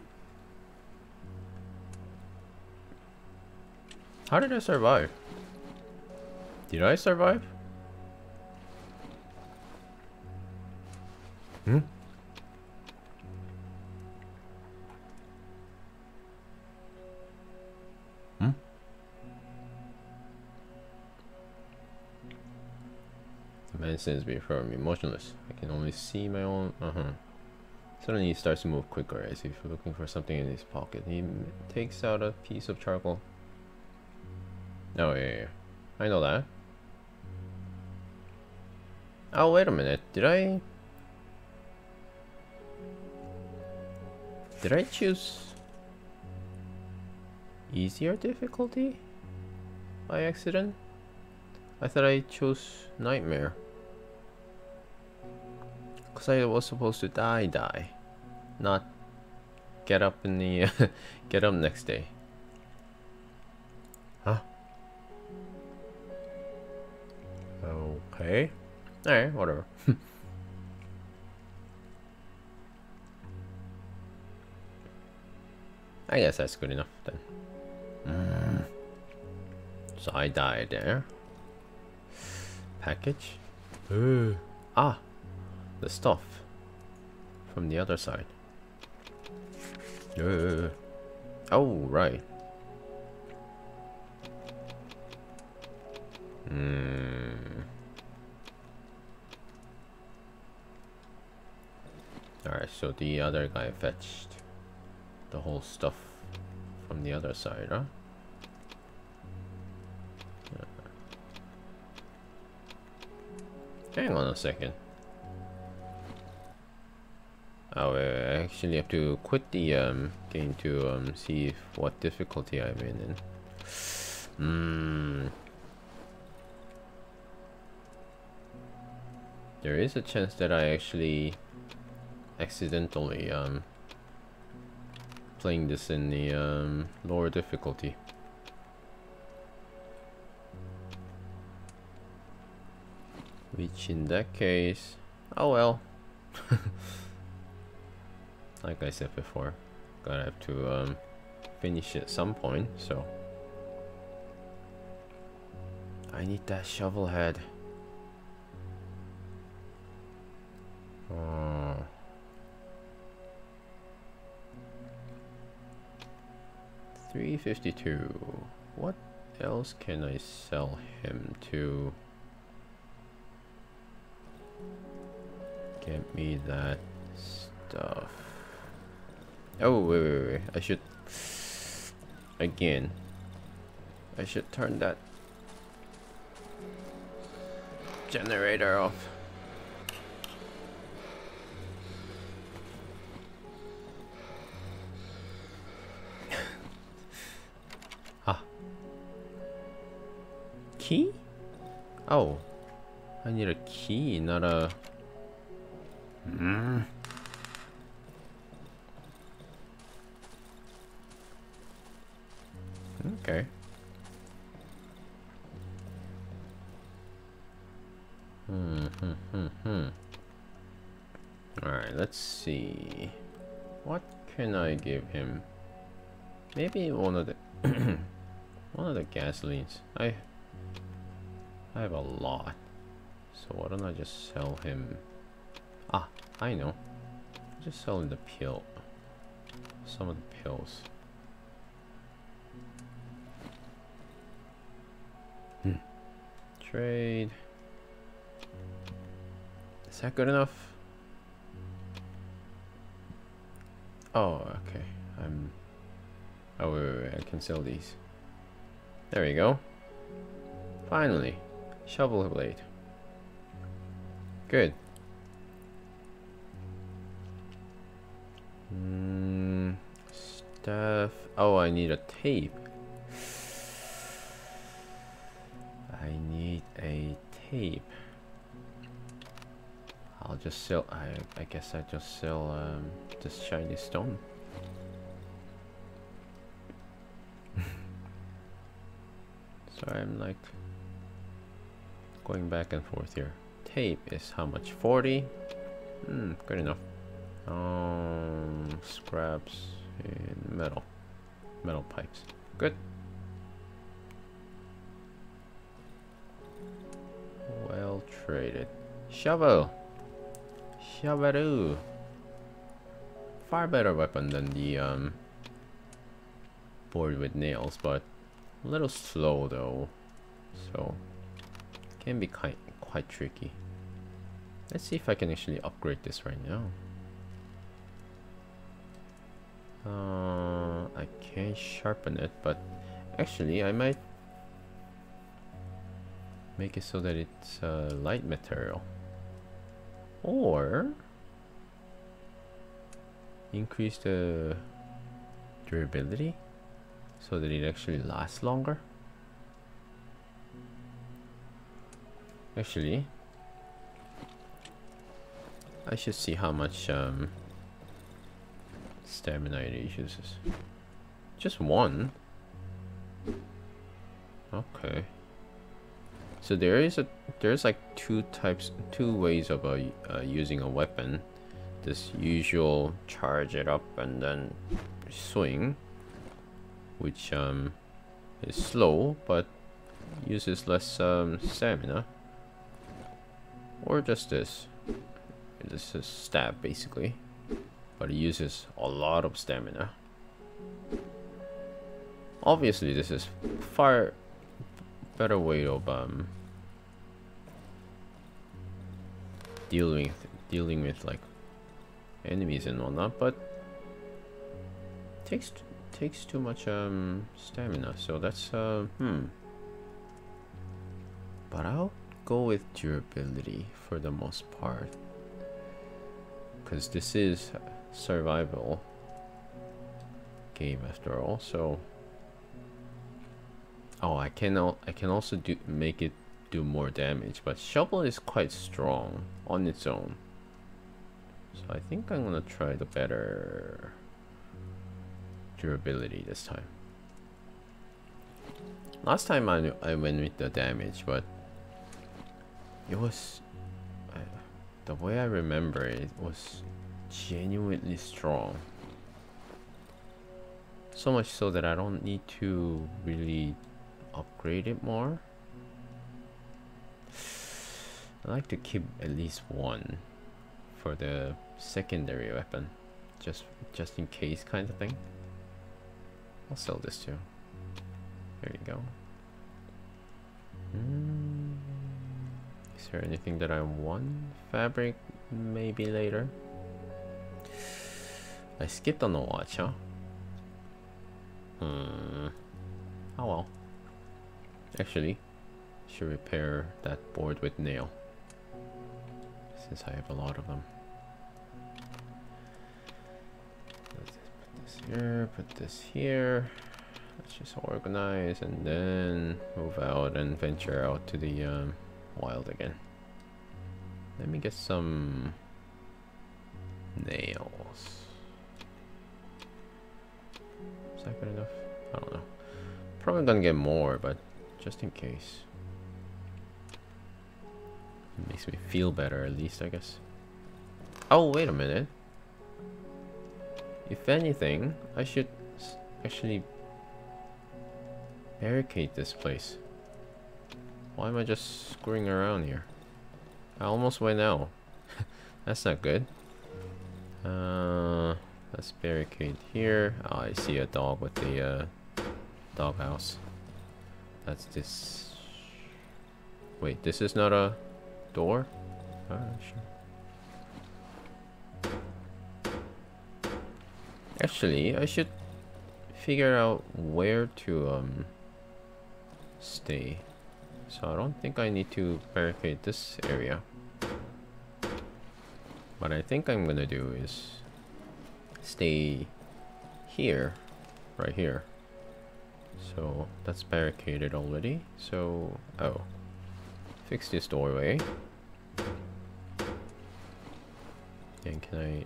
How did I survive? Did I survive? Hmm? The before me from emotionless. I can only see my own. Uh huh. Suddenly he starts to move quicker as if looking for something in his pocket. He takes out a piece of charcoal. Oh, yeah, yeah. I know that. Oh, wait a minute. Did I... Did I choose... Easier difficulty? By accident? I thought I chose Nightmare. Because I was supposed to die, die. Not get up in the... get up next day. Huh? Okay. Alright, whatever. I guess that's good enough then. Mm. So I died there. Package. Uh. Ah, the stuff from the other side. Uh. Oh, right. Hmm. Alright, so the other guy fetched the whole stuff from the other side, huh? Hang on a second. Oh, I actually have to quit the um, game to um, see what difficulty I'm in. Hmm. There is a chance that I actually accidentally um, playing this in the um, lower difficulty. Which in that case, oh well. like I said before, gotta have to um, finish at some point, so. I need that shovel head. Oh. 352. What else can I sell him to get me that stuff? Oh, wait, wait, wait. I should... Again. I should turn that generator off. Ah. Key? Oh. I need a key, not a... Mm. Okay. Hmm, hmm, hmm, hmm. Alright, let's see. What can I give him? Maybe one of the... one of the gasolines. I I have a lot. So why don't I just sell him... Ah, I know. Just selling the pill. Some of the pills. Trade. Is that good enough? Oh, okay. I'm... Oh, wait, wait, wait. I can sell these. There we go. Finally. Shovel blade. Good. Mm, stuff. Oh, I need a tape. Tape. I'll just sell. I I guess I just sell um, this shiny stone. so I'm like going back and forth here. Tape is how much? 40? Hmm, good enough. Um, scraps and metal. Metal pipes. Good. Well traded. Shovel! Shovel! Far better weapon than the um, board with nails, but a little slow though. So, can be quite, quite tricky. Let's see if I can actually upgrade this right now. Uh, I can't sharpen it, but actually I might make it so that it's uh, light material. Or increase the durability so that it actually lasts longer. Actually, I should see how much um, stamina it uses. Just one? Okay. So there is a there's like two types, two ways of uh, uh, using a weapon. This usual charge it up and then swing, which um, is slow but uses less um, stamina. Or just this. This is stab basically, but it uses a lot of stamina. Obviously, this is far better way of um, dealing with, dealing with like enemies and whatnot, but takes takes too much um stamina. So that's uh hmm. But I'll go with durability for the most part because this is survival game after all so oh I can I can also do make it do more damage but shovel is quite strong on its own so I think I'm gonna try the better durability this time last time I, I went with the damage but it was the way I remember it, it was genuinely strong. So much so that I don't need to really upgrade it more. I like to keep at least one for the secondary weapon. Just just in case kind of thing. I'll sell this too. There you go. Mm. Is there anything that I want? Fabric, maybe later. I skipped on the watch, huh? Hmm. Oh well. Actually, should repair that board with nail. Since I have a lot of them. Let's put this here, put this here. Let's just organize and then move out and venture out to the um, wild again. Let me get some nails. Is that good enough? I don't know. Probably gonna get more, but just in case. It makes me feel better at least, I guess. Oh, wait a minute. If anything, I should actually barricade this place. Why am I just screwing around here? I almost went out. That's not good. Uh, let's barricade here. Oh, I see a dog with the uh, doghouse. That's this. Wait, this is not a door? Alright, sure. Actually, I should figure out where to um stay. So I don't think I need to barricade this area. What I think I'm gonna do is stay here, right here. So that's barricaded already. So, oh, fix this doorway. And can I,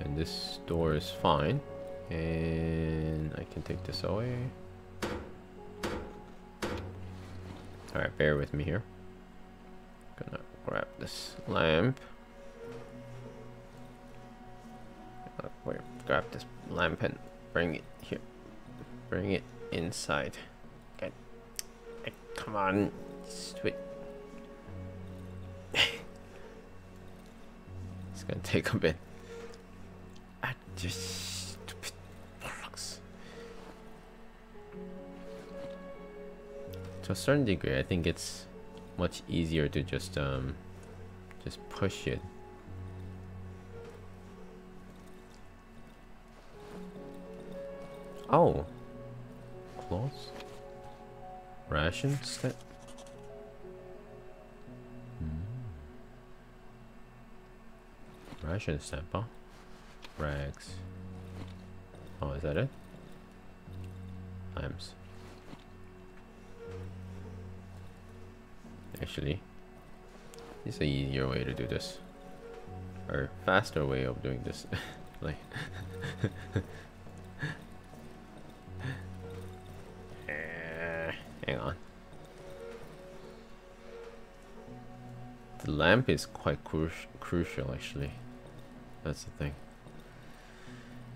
and this door is fine. And I can take this away. Alright, bear with me here. Gonna grab this lamp. Uh, wait, grab this lamp and bring it here. Bring it inside. Okay. Come on. Sweet. it's gonna take a bit. I just. To a certain degree, I think it's much easier to just um just push it oh close rations that hmm. ration huh? rags oh is that it lamps actually. It's a easier way to do this. Or faster way of doing this. like lamp is quite cru crucial actually. That's the thing.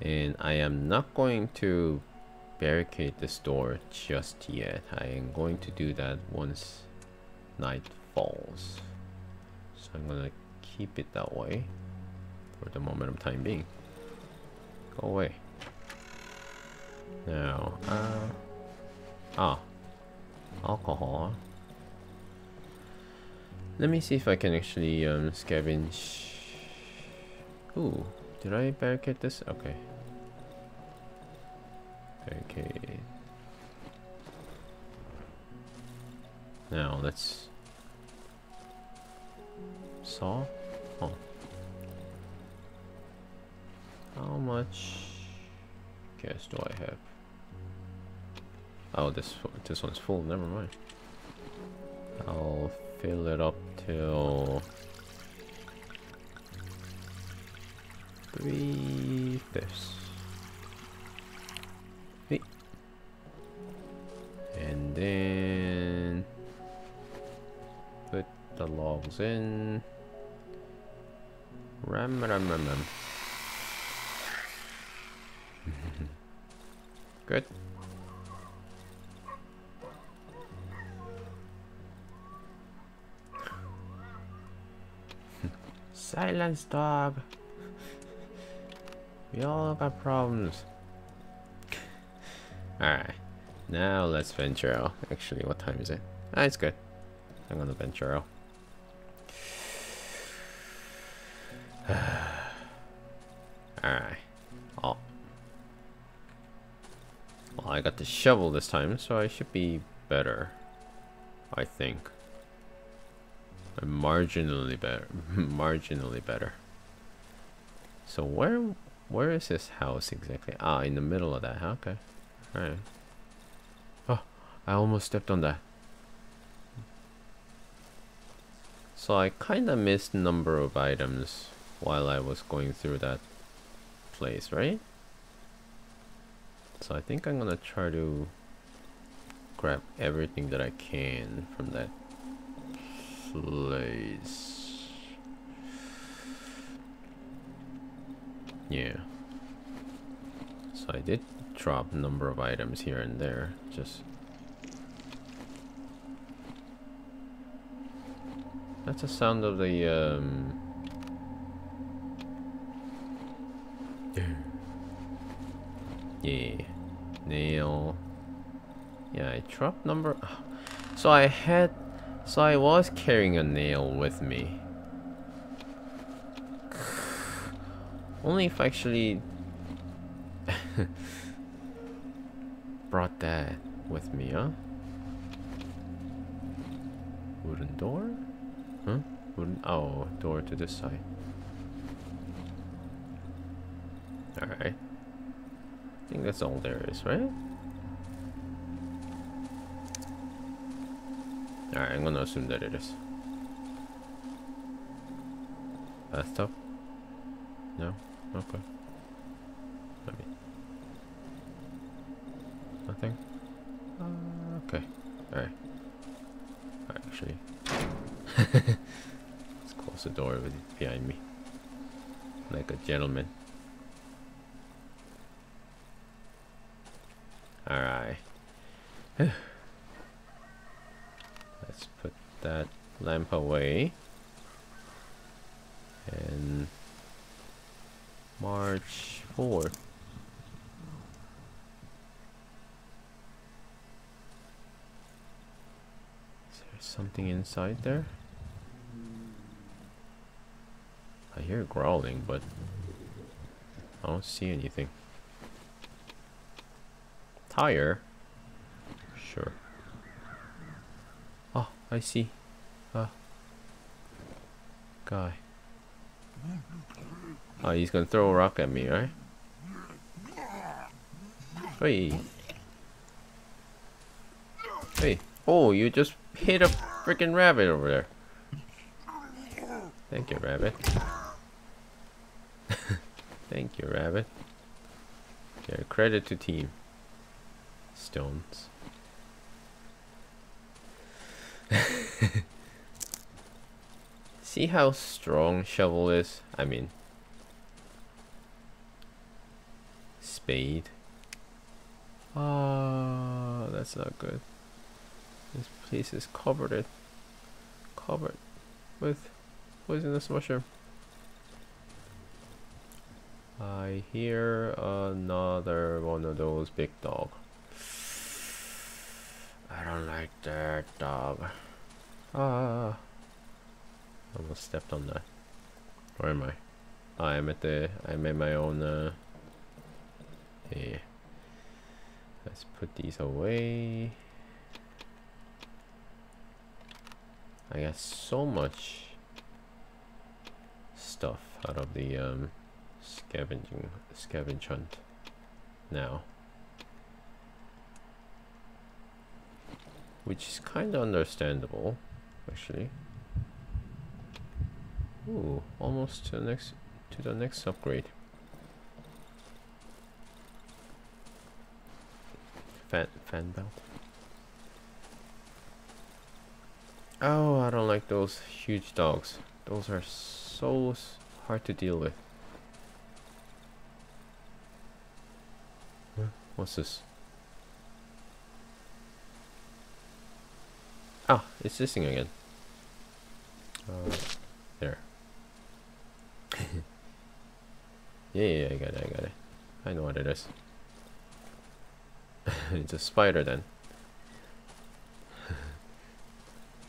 And I am not going to barricade this door just yet. I am going to do that once night falls. So I'm gonna keep it that way for the moment of time being. Go away. Now, uh, ah, alcohol. Let me see if I can actually um, scavenge. Ooh, did I barricade this? Okay. Barricade. Now let's saw. Oh. How much gas do I have? Oh, this this one's full. Never mind. I'll fill it up till three fifths. And then put the logs in. Ram, ram, ram, ram. Silence, dog. We all got problems. Alright. Now let's venture out. Actually, what time is it? Ah, it's good. I'm gonna venture out. Alright. Oh. Well, I got the shovel this time, so I should be better. I think. Marginally better. marginally better. So where where is this house exactly? Ah, in the middle of that. huh? Okay. Alright. Oh, I almost stepped on that. So I kind of missed number of items while I was going through that place, right? So I think I'm gonna try to grab everything that I can from that place. Yeah. So I did drop a number of items here and there, just... That's the sound of the, um... Yeah. Nail. Yeah, I dropped number... Ah, so I had so I was carrying a nail with me. Only if I actually... brought that with me, huh? Wooden door? Huh? Wooden... Oh, door to this side. Alright. I think that's all there is, right? Alright, I'm gonna assume that it is. Bathtub? No? Okay. Me. Nothing? Uh, okay. Alright. Alright, actually. Let's close the door behind me. Like a gentleman. Alright. Let's put that away. And march forward. Is there something inside there? I hear growling, but I don't see anything tire. Sure. Oh, I see. Guy. Oh, he's gonna throw a rock at me, right? Hey. Hey. Oh, you just hit a freaking rabbit over there. Thank you, rabbit. Thank you, rabbit. Yeah, credit to team stones. See how strong shovel is? I mean. Ah, oh, that's not good. This place is covered it, covered with poisonous mushroom. I hear another one of those big dog. I don't like that dog. Ah. Almost stepped on that. Where am I? Oh, I'm at the, I'm at my own, uh, yeah. Let's put these away. I got so much stuff out of the, um, scavenging, scavenge hunt now. which is kind of understandable, actually. Ooh, almost to the next to the next upgrade. Fan fan belt. Oh, I don't like those huge dogs. Those are so hard to deal with. What's this? Ah, it's this thing again. Uh, there. Yeah, yeah, I got it, I got it. I know what it is. it's a spider then.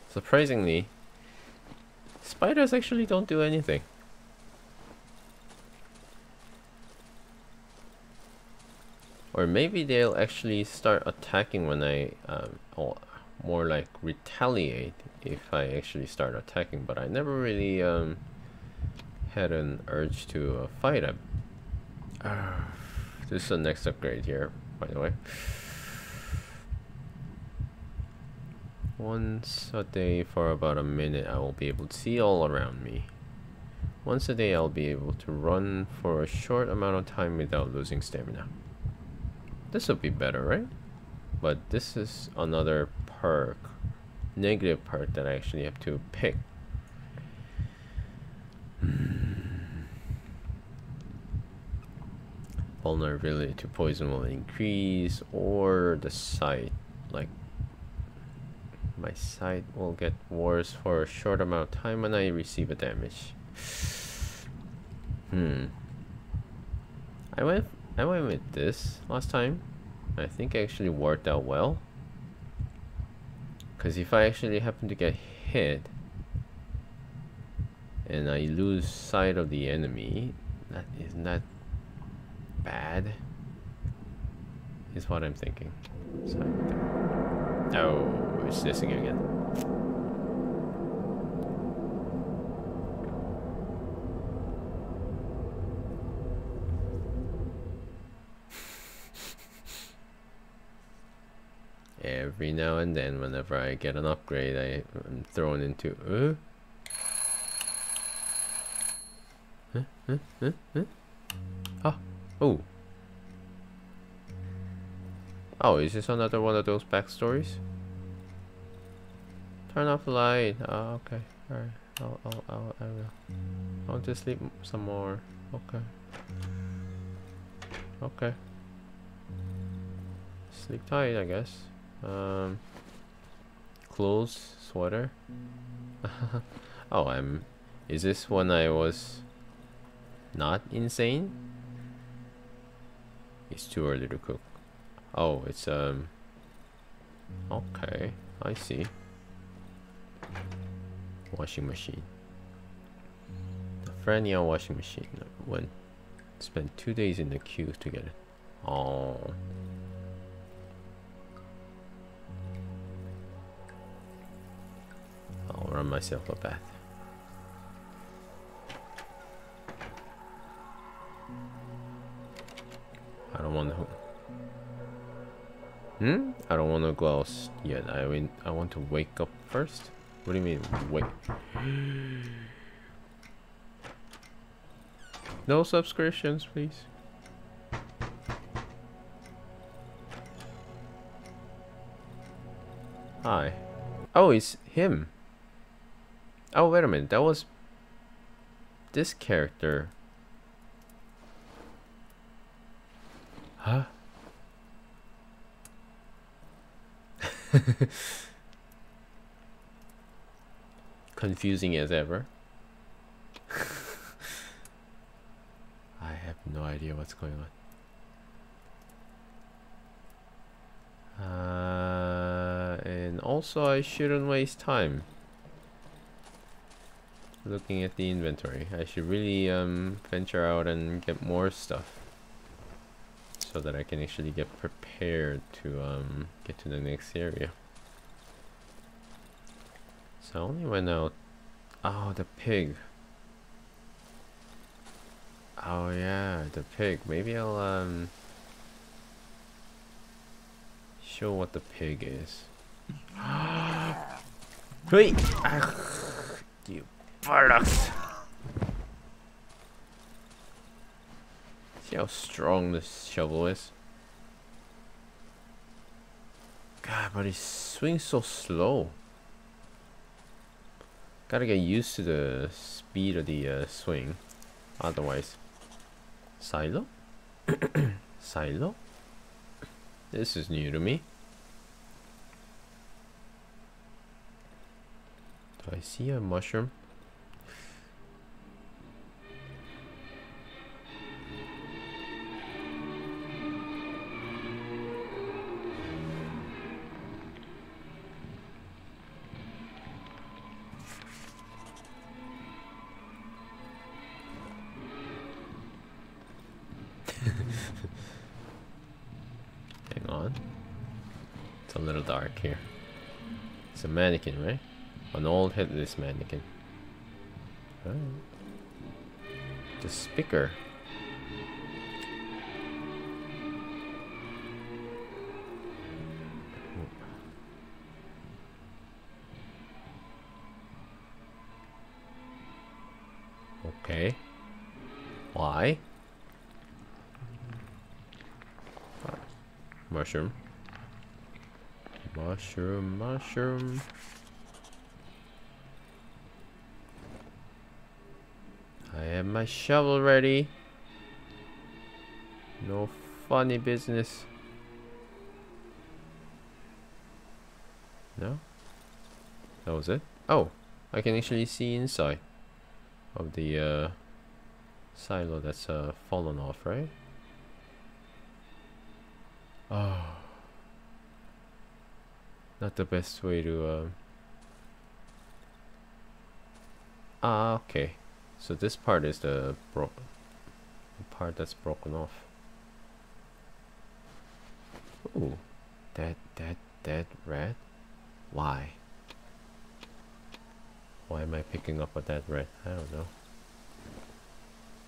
Surprisingly, spiders actually don't do anything. Or maybe they'll actually start attacking when I um, more like retaliate if I actually start attacking, but I never really um, had an urge to uh, fight him. This is the next upgrade here, by the way. Once a day for about a minute, I will be able to see all around me. Once a day, I'll be able to run for a short amount of time without losing stamina. This will be better, right? But this is another perk, negative perk that I actually have to pick. Vulnerability to poison will increase or the sight, like my sight will get worse for a short amount of time when I receive a damage. Hmm. I went I went with this last time. I think it actually worked out well. Because if I actually happen to get hit and I lose sight of the enemy, that isn't that bad? Is what I'm thinking. So, oh, it's this again. every now and then whenever I get an upgrade I, am thrown into uh? Huh? Huh? Huh? Huh? Oh. Oh. Is this another one of those backstories? Turn off the light. Oh, okay. Alright. I'll, I'll, I'll, I will. I want to sleep some more. Okay. Okay. Sleep tight, I guess. Um, clothes, sweater. oh, I'm. Is this when I was not insane? It's too early to cook. Oh, it's um. Okay, I see. Washing machine. The Frania washing machine. When spent two days in the queue to get it. Oh. I'll run myself a bath. I don't want to. Hmm? I don't want to go out yet. I mean, I want to wake up first. What do you mean, wait? No subscriptions, please. Hi. Oh, it's him. Oh, wait a minute. That was this character. Huh? Confusing as ever. I have no idea what's going on. Uh, and also I shouldn't waste time looking at the inventory. I should really um, venture out and get more stuff so that I can actually get prepared to um, get to the next area. So I only went out... Oh, the pig. Oh yeah, the pig. Maybe I'll um, show what the pig is. Wait! you bollocks. See how strong this shovel is? God, but he swings so slow. Gotta get used to the speed of the uh, swing. Otherwise. Silo? Silo? This is new to me. Do I see a mushroom? Mannequin, right? An old headless mannequin. The speaker. Okay. Why? Mushroom. Mushroom, mushroom. I have my shovel ready. No funny business. No? That was it? Oh, I can actually see inside of the uh, silo that's uh, fallen off, right? Oh. Not the best way to, um... Ah, okay. So this part is the part that's broken off. Ooh. That, that, that red? Why? Why am I picking up a dead red? I don't know.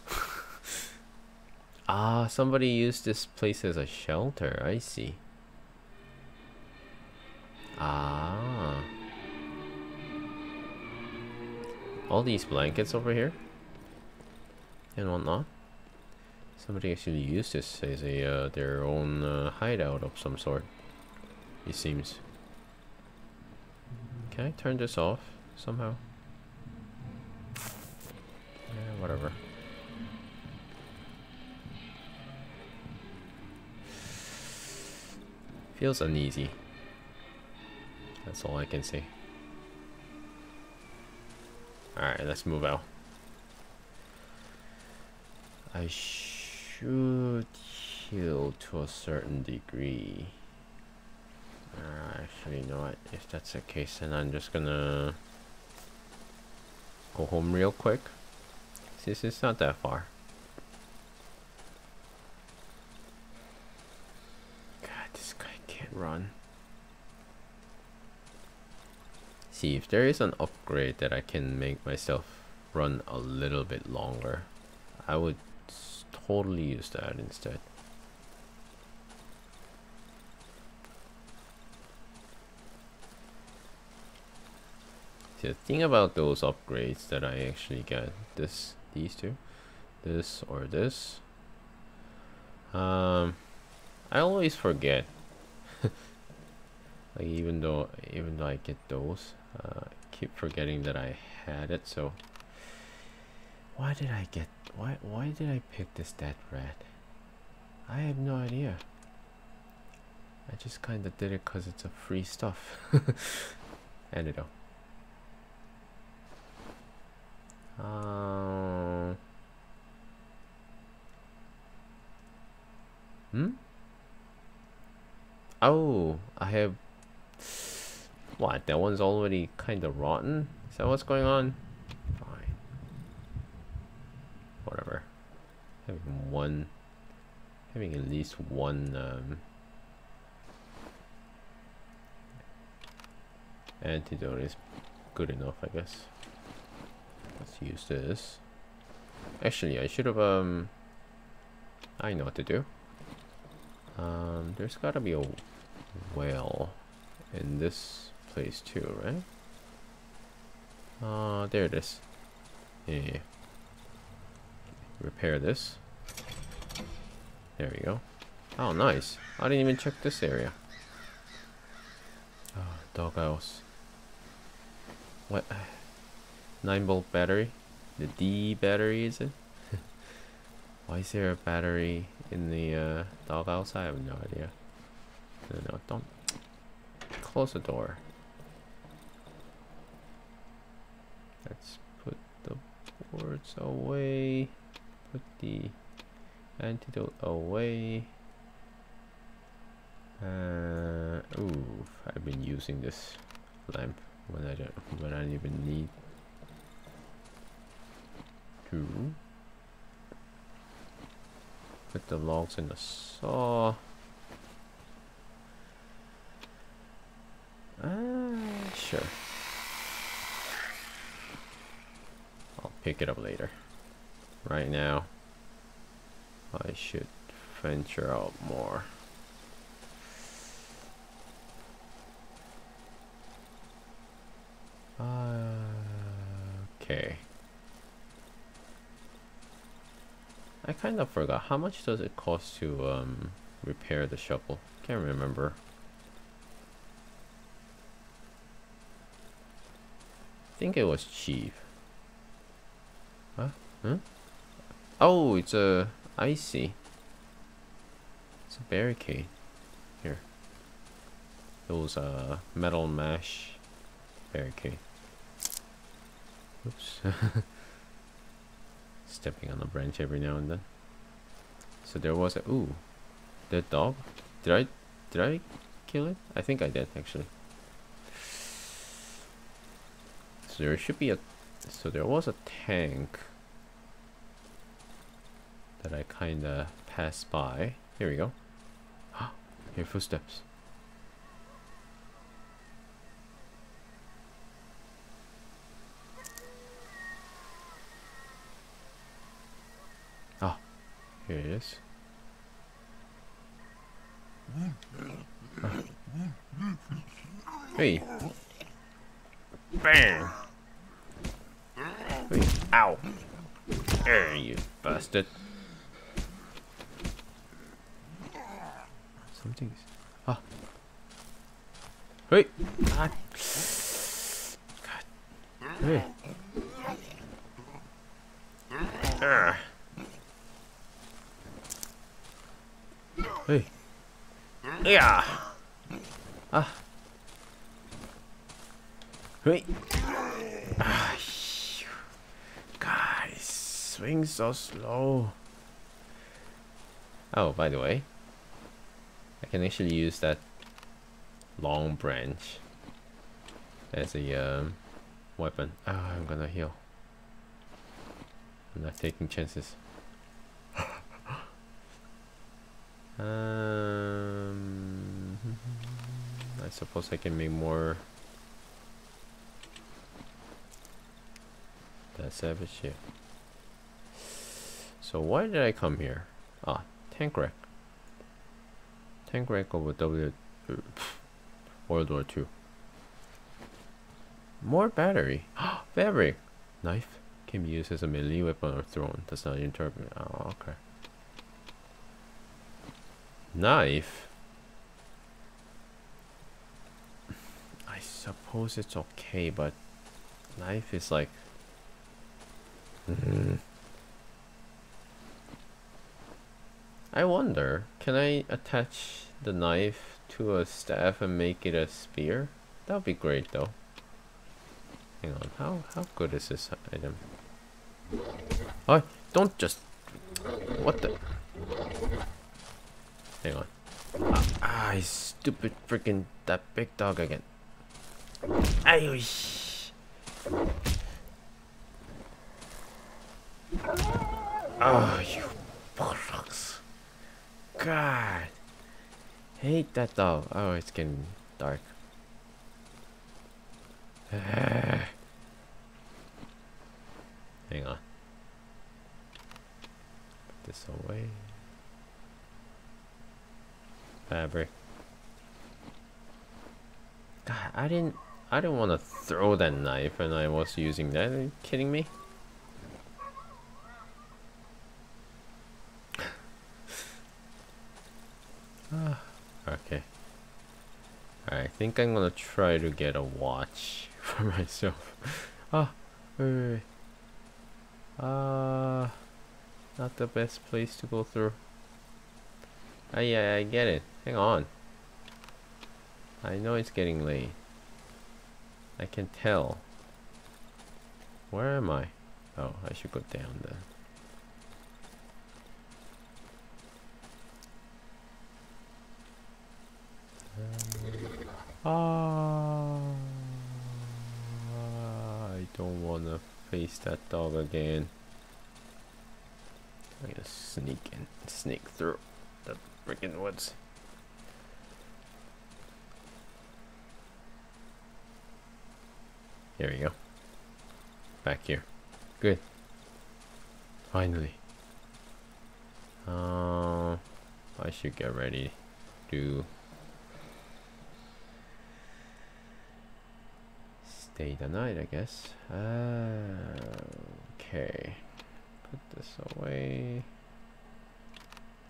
ah, somebody used this place as a shelter. I see. Ah. All these blankets over here and whatnot. Somebody actually used this as a uh, their own uh, hideout of some sort. It seems. Can I turn this off somehow? Yeah, whatever. Feels uneasy. That's all I can see. Alright, let's move out. I should heal to a certain degree. Uh, actually, you know what? If that's the case, then I'm just gonna go home real quick. Since it's not that far. God, this guy can't run. See, if there is an upgrade that I can make myself run a little bit longer, I would totally use that instead. the thing about those upgrades that I actually get this these two this or this um I always forget like even though even though I get those uh, keep forgetting that I had it so why did I get why why did I pick this dead rat? I have no idea. I just kind of did it because it's a free stuff. And it uh, hmm? Oh, I have... What, that one's already kind of rotten? Is that what's going on? Fine. Whatever. Having one... Having at least one, um... Antidote is good enough, I guess. Let's use this. Actually, I should have, um... I know what to do. Um, there's gotta be a well in this place too, right? Uh, there it is. Yeah. Repair this. There we go. Oh, nice. I didn't even check this area. Oh, doghouse. What? 9 volt battery. The D battery is it? Why is there a battery in the uh, doghouse? I have no idea. No, no, don't close the door. Let's put the boards away. Put the antidote away. Uh, ooh, I've been using this lamp when I don't when I don't even need to. Put the logs in the saw. Uh, sure. Pick it up later. Right now, I should venture out more. Uh, okay. I kind of forgot. How much does it cost to um, repair the shovel? Can't remember. I think it was cheap. Huh? Oh, it's a... I see. It's a barricade. Here. Those uh, metal mesh barricade. Oops. Stepping on a branch every now and then. So there was a... Ooh. Dead dog? Did I did I kill it? I think I did actually. So there should be a so there was a tank that I kinda passed by. Here we go. Here footsteps. Ah, here it is. Hey. Bang. Hey. Ow. There you bastard. Something's. Ah. Hey. God. God. Hey. Ah. Hey. Yeah. Ah. Hey. Ah. Guys, swing so slow. Oh, by the way, I can actually use that long branch as a um, weapon. Oh, I'm gonna heal. I'm not taking chances. um, I suppose I can make more. That savage shit. So why did I come here? Ah, tank wreck. Tank wreck over W World War Two. More battery. Fabric. Knife can be used as a melee weapon or thrown. Does not interpret. Oh, okay. Knife. I suppose it's okay, but knife is like. Mm. I wonder, can I attach the knife to a staff and make it a spear? That would be great though. Hang on, how how good is this item? Oh, don't just... What the... Hang on. Ah, ah stupid freaking that big dog again. Ay, Oh, you. God. Hate that though. Oh, it's getting dark. Hang on. Put this away. Fabric. God, I didn't I didn't want to throw that knife and I was using that. Are you kidding me? okay. I think I'm gonna try to get a watch for myself. Ah, wait, wait, wait. Uh, not the best place to go through. Ah, yeah, I get it. Hang on. I know it's getting late. I can tell. Where am I? Oh, I should go down then. Ah, I don't want to face that dog again. I'm gonna sneak in, sneak through the freaking woods. Here we go. Back here. Good. Finally. Uh, I should get ready to the night, I guess. Uh, okay. Put this away.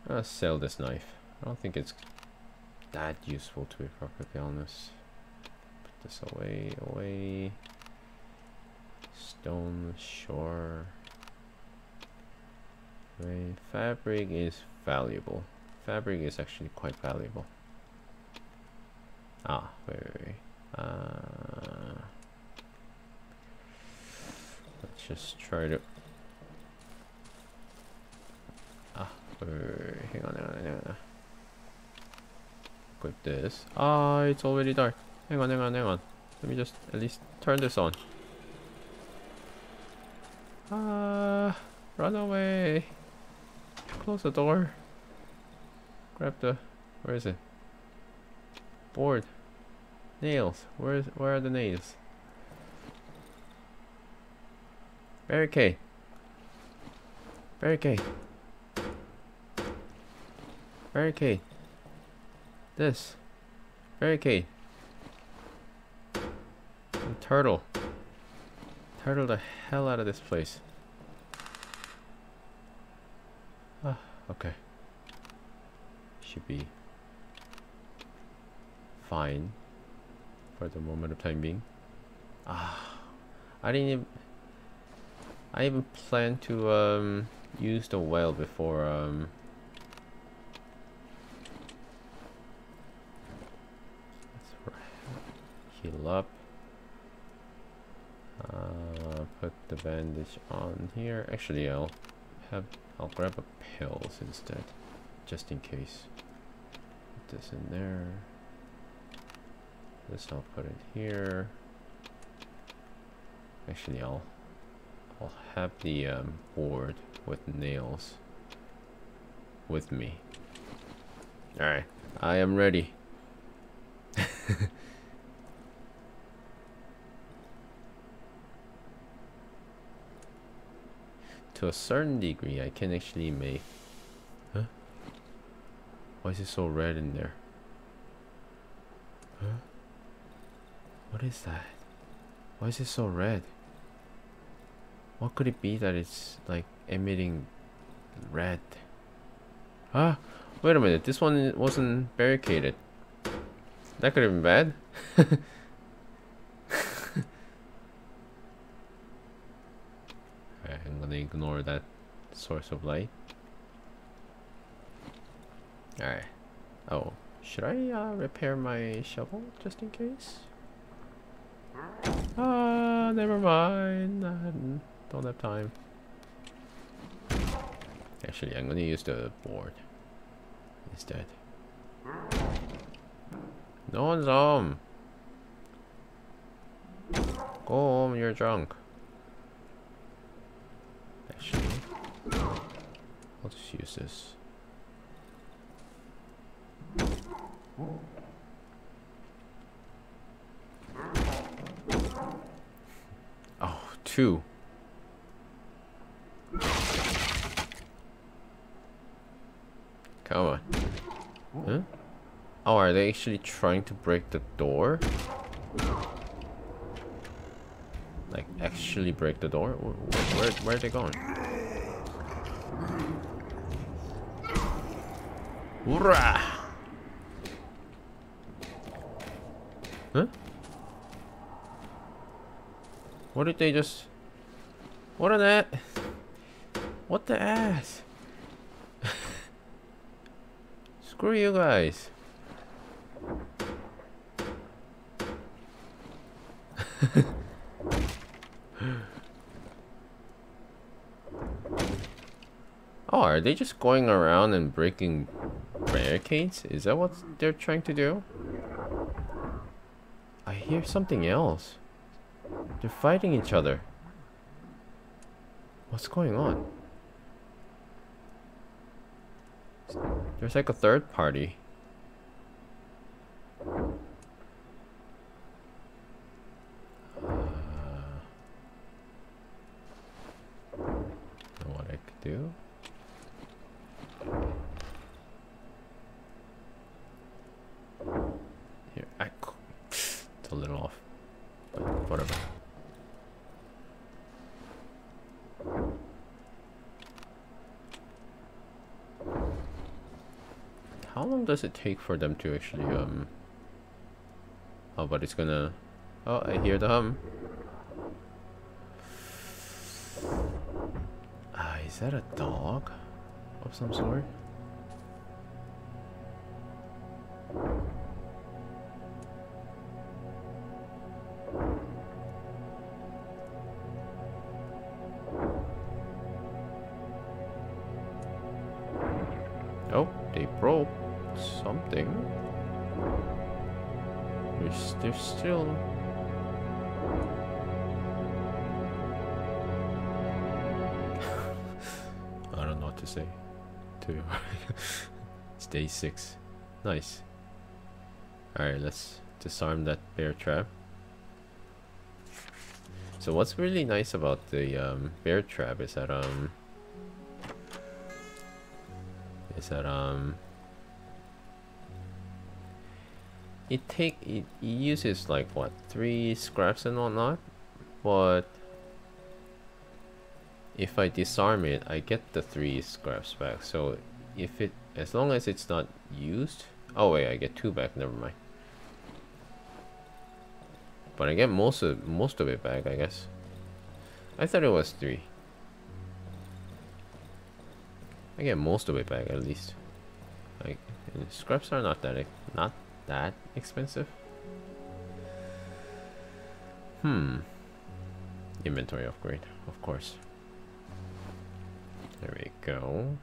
I'll sell this knife. I don't think it's that useful to be perfectly honest. Put this away, away. Stone shore. Right. Fabric is valuable. Fabric is actually quite valuable. Ah, wait, wait, wait. Uh, Let's just try to... Ah, hang on, hang on, hang on. equip this. Ah, it's already dark. Hang on, hang on, hang on. Let me just at least turn this on. Ah, run away. Close the door. Grab the, where is it? Board. Nails. Where is, where are the nails? Barricade. Barricade. Barricade. This. Barricade. And turtle. Turtle the hell out of this place. Ah, okay. Should be fine for the moment of time being. Ah, I didn't even. I even plan to um, use the well before um, heal up. Uh, put the bandage on here. Actually, I'll have I'll grab a pills instead, just in case. Put this in there. This I'll put it here. Actually, I'll I'll have the um, board with nails with me. All right, I am ready. to a certain degree, I can actually make... Huh? Why is it so red in there? Huh? What is that? Why is it so red? What could it be that it's like emitting red? Ah, wait a minute. This one wasn't barricaded. That could have been bad. I'm gonna ignore that source of light. Alright. Oh, should I uh, repair my shovel just in case? Ah, never mind. I don't have time. Actually, I'm gonna use the board instead. No one's home. Go home, you're drunk. Actually, I'll just use this. Oh, two. Come on. Huh? Oh, are they actually trying to break the door? Like, actually break the door? Where, where, where are they going? Hoorah! Huh? What did they just... What are that? What the ass? Screw you guys. oh, are they just going around and breaking barricades? Is that what they're trying to do? I hear something else. They're fighting each other. What's going on? There's like a third party. what I could do. Here, I. It's a little off, but whatever. How long does it take for them to actually um? Oh, but it's gonna. Oh, I hear the hum. Ah, is that a dog of some sort? Disarm that bear trap. So what's really nice about the um, bear trap is that um is that um it take it, it uses like what three scraps and whatnot, but if I disarm it, I get the three scraps back. So if it as long as it's not used, oh wait, I get two back. Never mind. But I get most of most of it back, I guess. I thought it was three. I get most of it back at least. Like scraps are not that not that expensive. Hmm. Inventory upgrade, of course. There we go.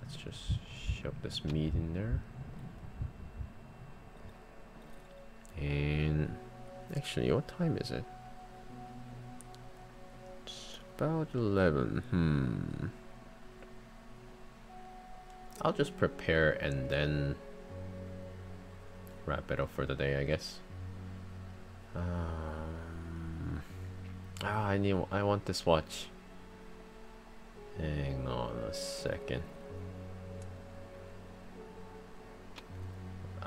Let's just shove this meat in there. And Actually, what time is it? It's about 11. Hmm. I'll just prepare and then wrap it up for the day, I guess. Um, ah, I need. I want this watch. Hang on a second.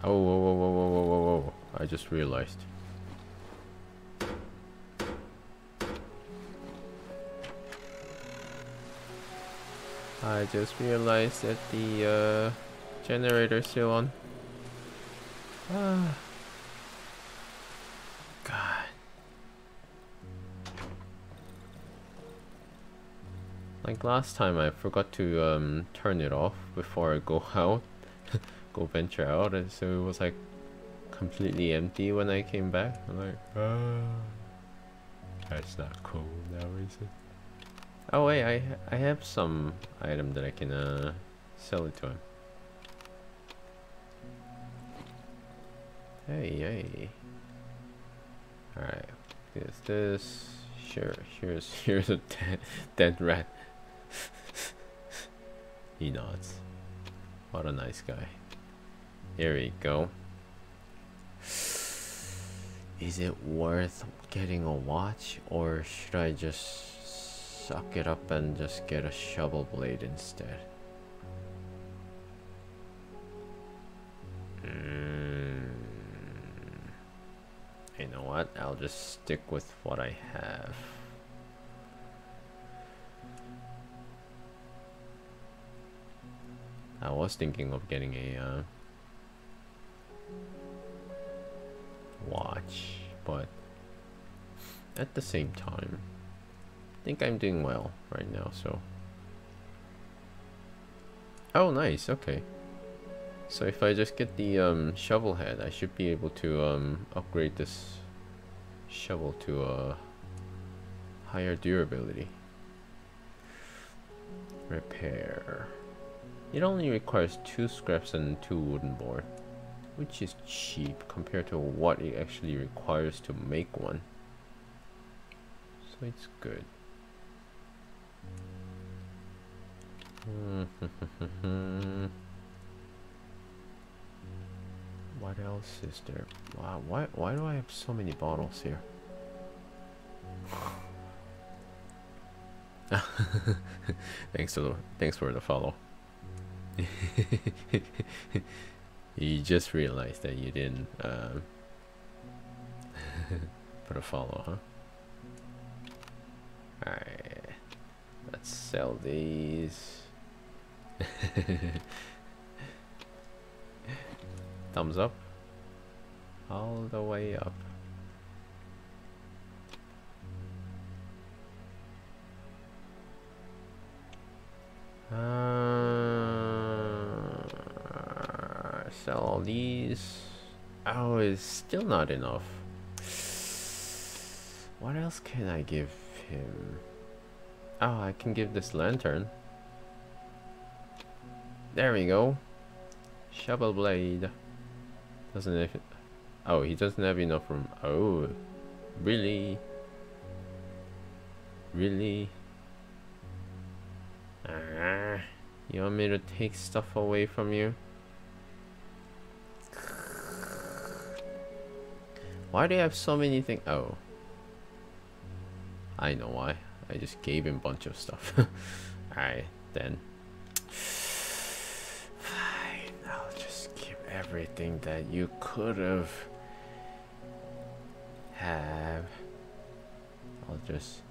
Oh, whoa, whoa, whoa, whoa, whoa, whoa, whoa! I just realized. I just realized that the uh, generator's still on. Ah. God. Like last time I forgot to um, turn it off before I go out, go venture out, and so it was like completely empty when I came back. I'm like, ah, that's not cool now, is it? Oh wait, I I have some item that I can uh, sell it to him. Hey, hey. Alright, here's this. Sure, here's here's a dead, dead rat. he nods. What a nice guy. Here we go. Is it worth getting a watch or should I just suck it up and just get a shovel blade instead. Mm. You know what? I'll just stick with what I have. I was thinking of getting a uh, watch, but at the same time, think I'm doing well right now, so. Oh, nice, okay. So if I just get the um, shovel head, I should be able to um, upgrade this shovel to a higher durability. Repair. It only requires two scraps and two wooden board, which is cheap compared to what it actually requires to make one. So it's good. What else is there? Wow, why why do I have so many bottles here? thanks to thanks for the follow. you just realized that you didn't um, put a follow, huh? Alright, let's sell these. Thumbs up. All the way up. Uh, sell all these. Oh, it's still not enough. What else can I give him? Oh, I can give this lantern. There we go. Shovel blade. Doesn't have Oh, he doesn't have enough room. Oh, really? Really? Ah, you want me to take stuff away from you? Why do you have so many things? Oh. I know why. I just gave him a bunch of stuff. Alright, then. Everything that you could have have. I'll just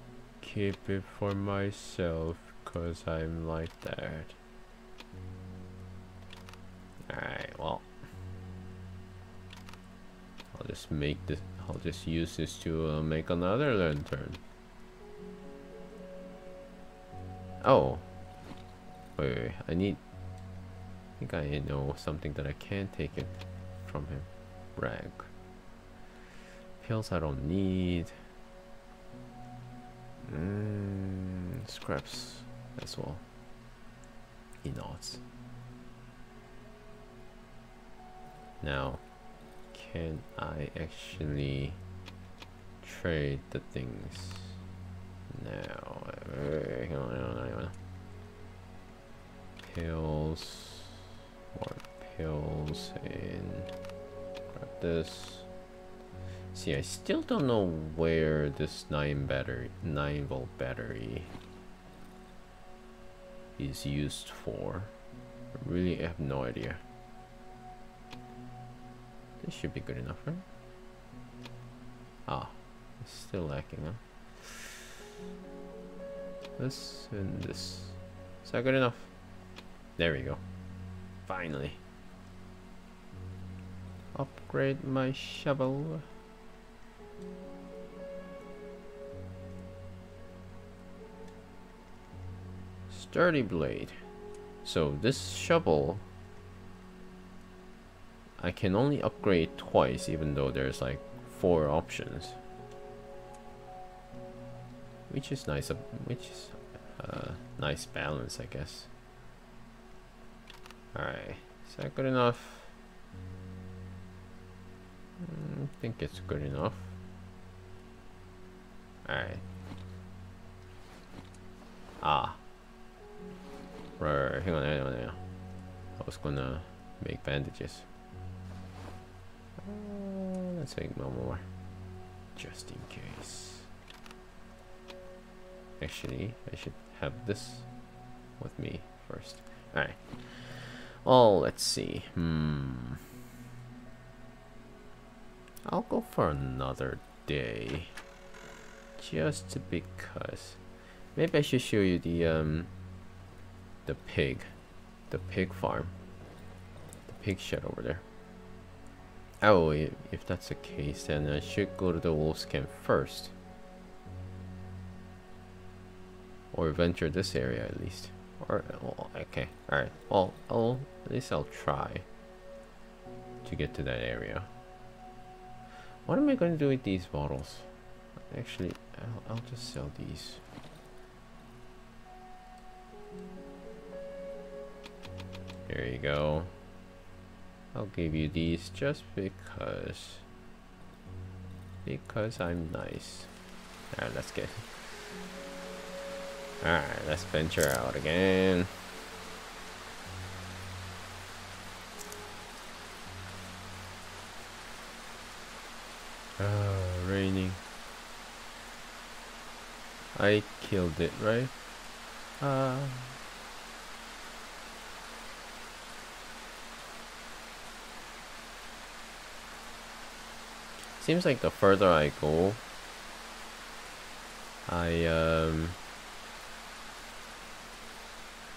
keep it for myself because I'm like that. Alright, well. I'll just make this, I'll just use this to uh, make another lantern. Oh. Wait, wait, wait, I need, think I know something that I can take it from him. Rag. Pills I don't need. Mm, scraps as well. He nods. Now, can I actually trade the things now? Hang on, hang on, hang on. Pills, more pills, and grab this. See, I still don't know where this 9 battery, 9 volt battery is used for. I really have no idea. This should be good enough, right? Ah, it's still lacking, huh? This and this. Is that good enough? There we go. Finally. Upgrade my shovel. Sturdy blade. So this shovel I can only upgrade twice even though there's like four options. Which is nice which is uh, nice balance I guess. Alright, is that good enough? Mm, I think it's good enough. Alright. Ah. Right, right, hang on, hang on, hang on. I was gonna make bandages. Uh, let's make one more. Just in case. Actually, I should have this with me first. Alright. Oh, let's see. Hmm. I'll go for another day. Just because. Maybe I should show you the um the pig. The pig farm. The pig shed over there. Oh, if that's the case, then I should go to the wolf's camp first. Or venture this area at least. Or, well, okay, alright. Well, I'll, at least I'll try to get to that area. What am I going to do with these bottles? Actually, I'll, I'll just sell these. There you go. I'll give you these just because. Because I'm nice. Alright, let's get. Alright, let's venture out again. Oh, raining. I killed it, right? Uh, seems like the further I go, I um,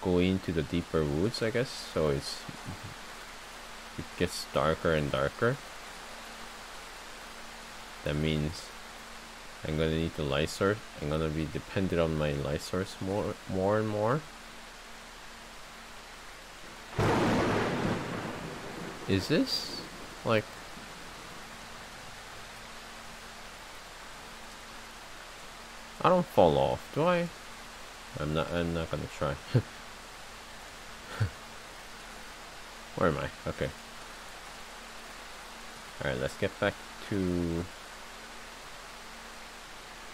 go into the deeper woods, I guess. So it's it gets darker and darker. That means I'm gonna need the light source. I'm gonna be dependent on my light source more, more and more. Is this like I don't fall off, do I? I'm not I'm not gonna try. Where am I? Okay. Alright, let's get back to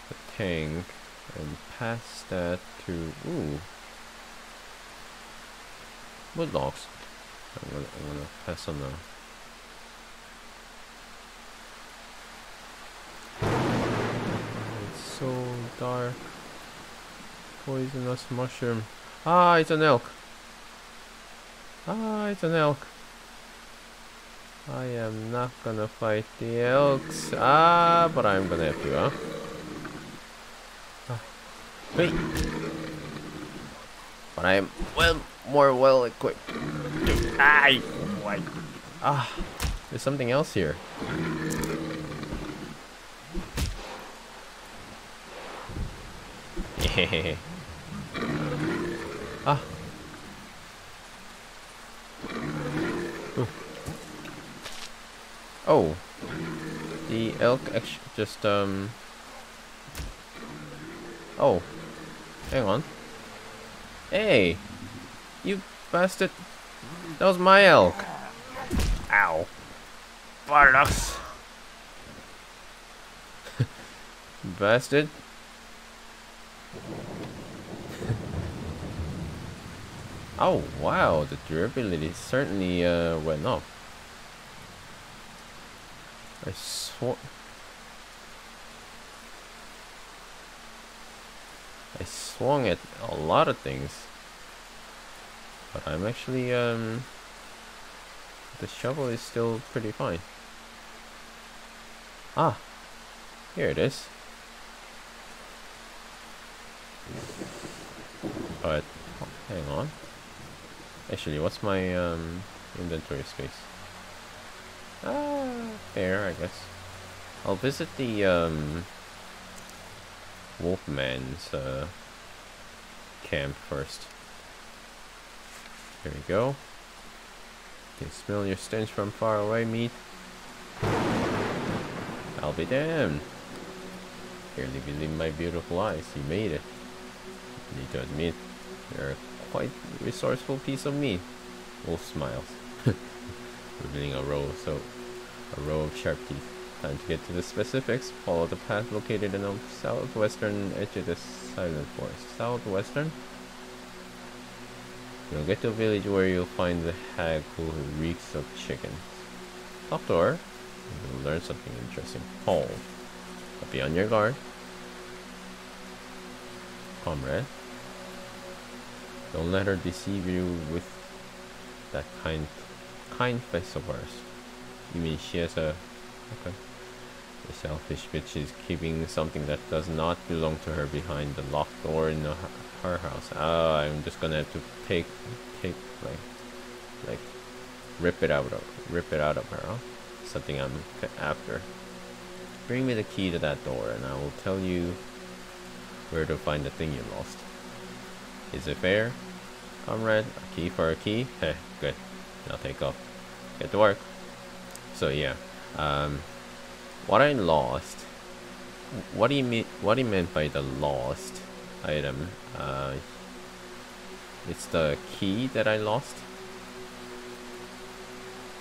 the tank and pass that to ooh wood logs. I'm gonna I'm gonna pass on now. It's so dark. Poisonous mushroom. Ah, it's an elk. Ah, it's an elk. I am not gonna fight the elks. Ah, but I'm gonna have to, huh? Ah. Wait. But I am well more well equipped. Ah, ah, there's something else here. ah. Oh. The elk just, um... Oh. Hang on. Hey! You bastard. That was my elk. Ow. Buttocks. bastard. oh, wow. The durability certainly uh, went up. I swore... I swung at a lot of things. But I'm actually, um... The shovel is still pretty fine. Ah! Here it is. But, hang on. Actually, what's my, um, inventory space? Ah, fair, I guess. I'll visit the, um, Wolfman's, uh, camp first. Here we go. Can smell your stench from far away, meat. I'll be damned. Barely believe my beautiful eyes. You made it. Need to admit, you're a quite resourceful piece of meat. Wolf smiles. revealing a row so a row of sharp teeth. Time to get to the specifics. Follow the path located in the southwestern edge of the silent forest. Southwestern? You'll get to a village where you'll find the hag who reeks of chicken. Talk to her. You'll learn something interesting. Hold. But be on your guard. Comrade. Don't let her deceive you with that kind kind face of hers. You mean she has a... Okay. The selfish bitch is keeping something that does not belong to her behind the locked door in the, her house. Oh, I'm just gonna have to take, take, like, like, rip it out of, rip it out of her, huh? Something I'm after. Bring me the key to that door and I will tell you where to find the thing you lost. Is it fair? Comrade, a key for a key? Heh, good. Now take off. Get to work. So yeah, um, what I lost, what do you mean, what he meant by the lost item, uh, it's the key that I lost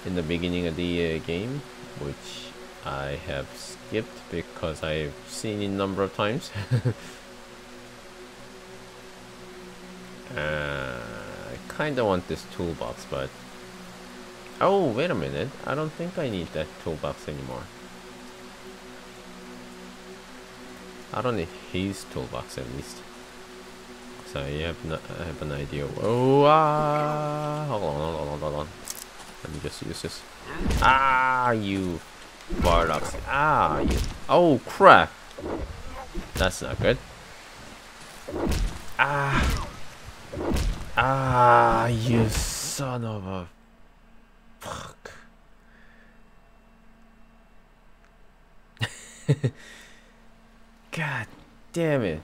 in the beginning of the uh, game, which I have skipped because I've seen it a number of times. uh, I kinda want this toolbox, but Oh, wait a minute. I don't think I need that toolbox anymore. I don't need his toolbox at least. So you have, no, I have an idea. Oh, ah! Hold on, hold on, hold on. Let me just use this. Ah, you Bardox. Ah, you. Oh, crap. That's not good. Ah. Ah, you son of a Fuck. God damn it.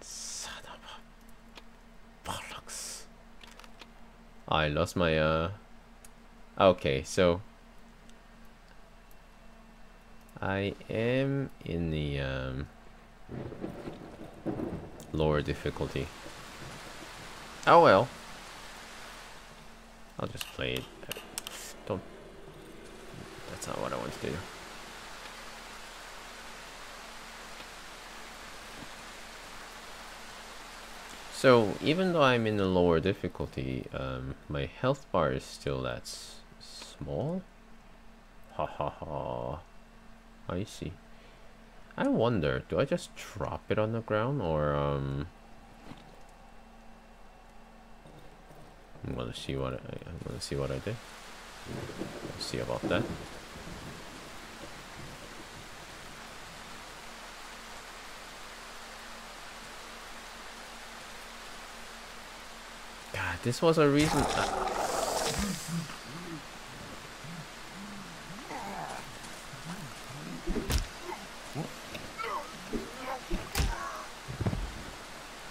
Son of a bollocks. I lost my uh okay, so I am in the um lower difficulty. Oh well. I'll just play it. Don't. That's not what I want to do. So even though I'm in the lower difficulty, um, my health bar is still that small. Ha ha ha. I see. I wonder, do I just drop it on the ground or um I'm gonna see what I, I'm gonna see what I did. Let's see about that. God, this was a reason. Uh,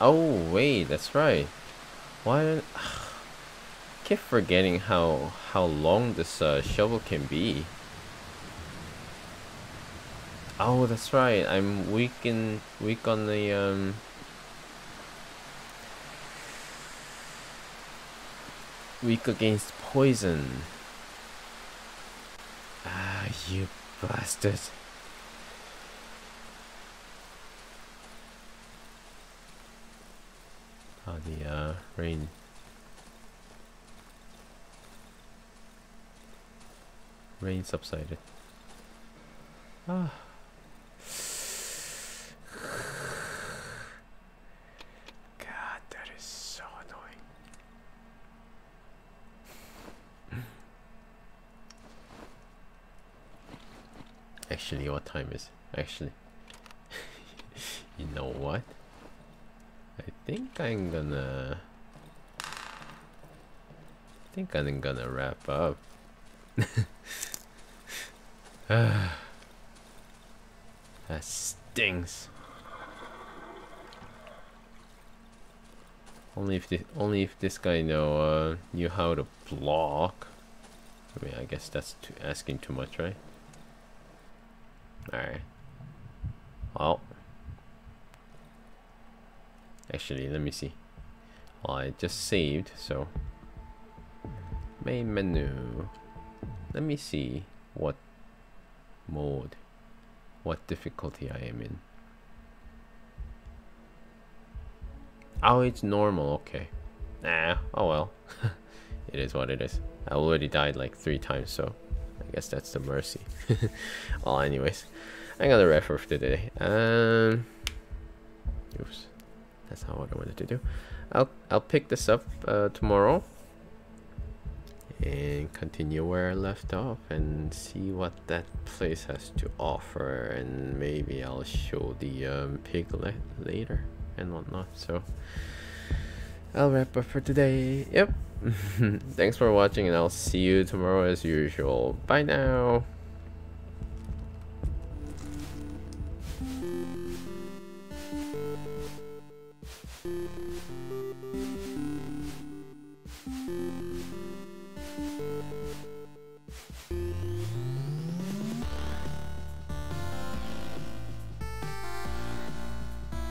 Oh wait, that's right. Why? Keep forgetting how how long this uh, shovel can be. Oh, that's right. I'm weak in weak on the um. Weak against poison. Ah, you bastard. Oh, the uh, rain. Rain subsided. Ah. God, that is so annoying. Actually, what time is Actually, you know what? I think I'm gonna... I think I'm gonna wrap up. that stings. Only if this, only if this guy know uh, knew how to block. I mean, I guess that's too, asking too much, right? Alright. Well, Actually, let me see. Well, I just saved, so main menu. Let me see what mode, what difficulty I am in. Oh, it's normal. Okay. Nah. Oh well. it is what it is. I already died like three times, so I guess that's the mercy. well, anyways, I'm gonna wrap for today. Um. Oops. That's not what I wanted to do. I'll I'll pick this up uh, tomorrow and continue where I left off and see what that place has to offer and maybe I'll show the um, piglet later and whatnot so I'll wrap up for today. Yep. Thanks for watching and I'll see you tomorrow as usual. Bye now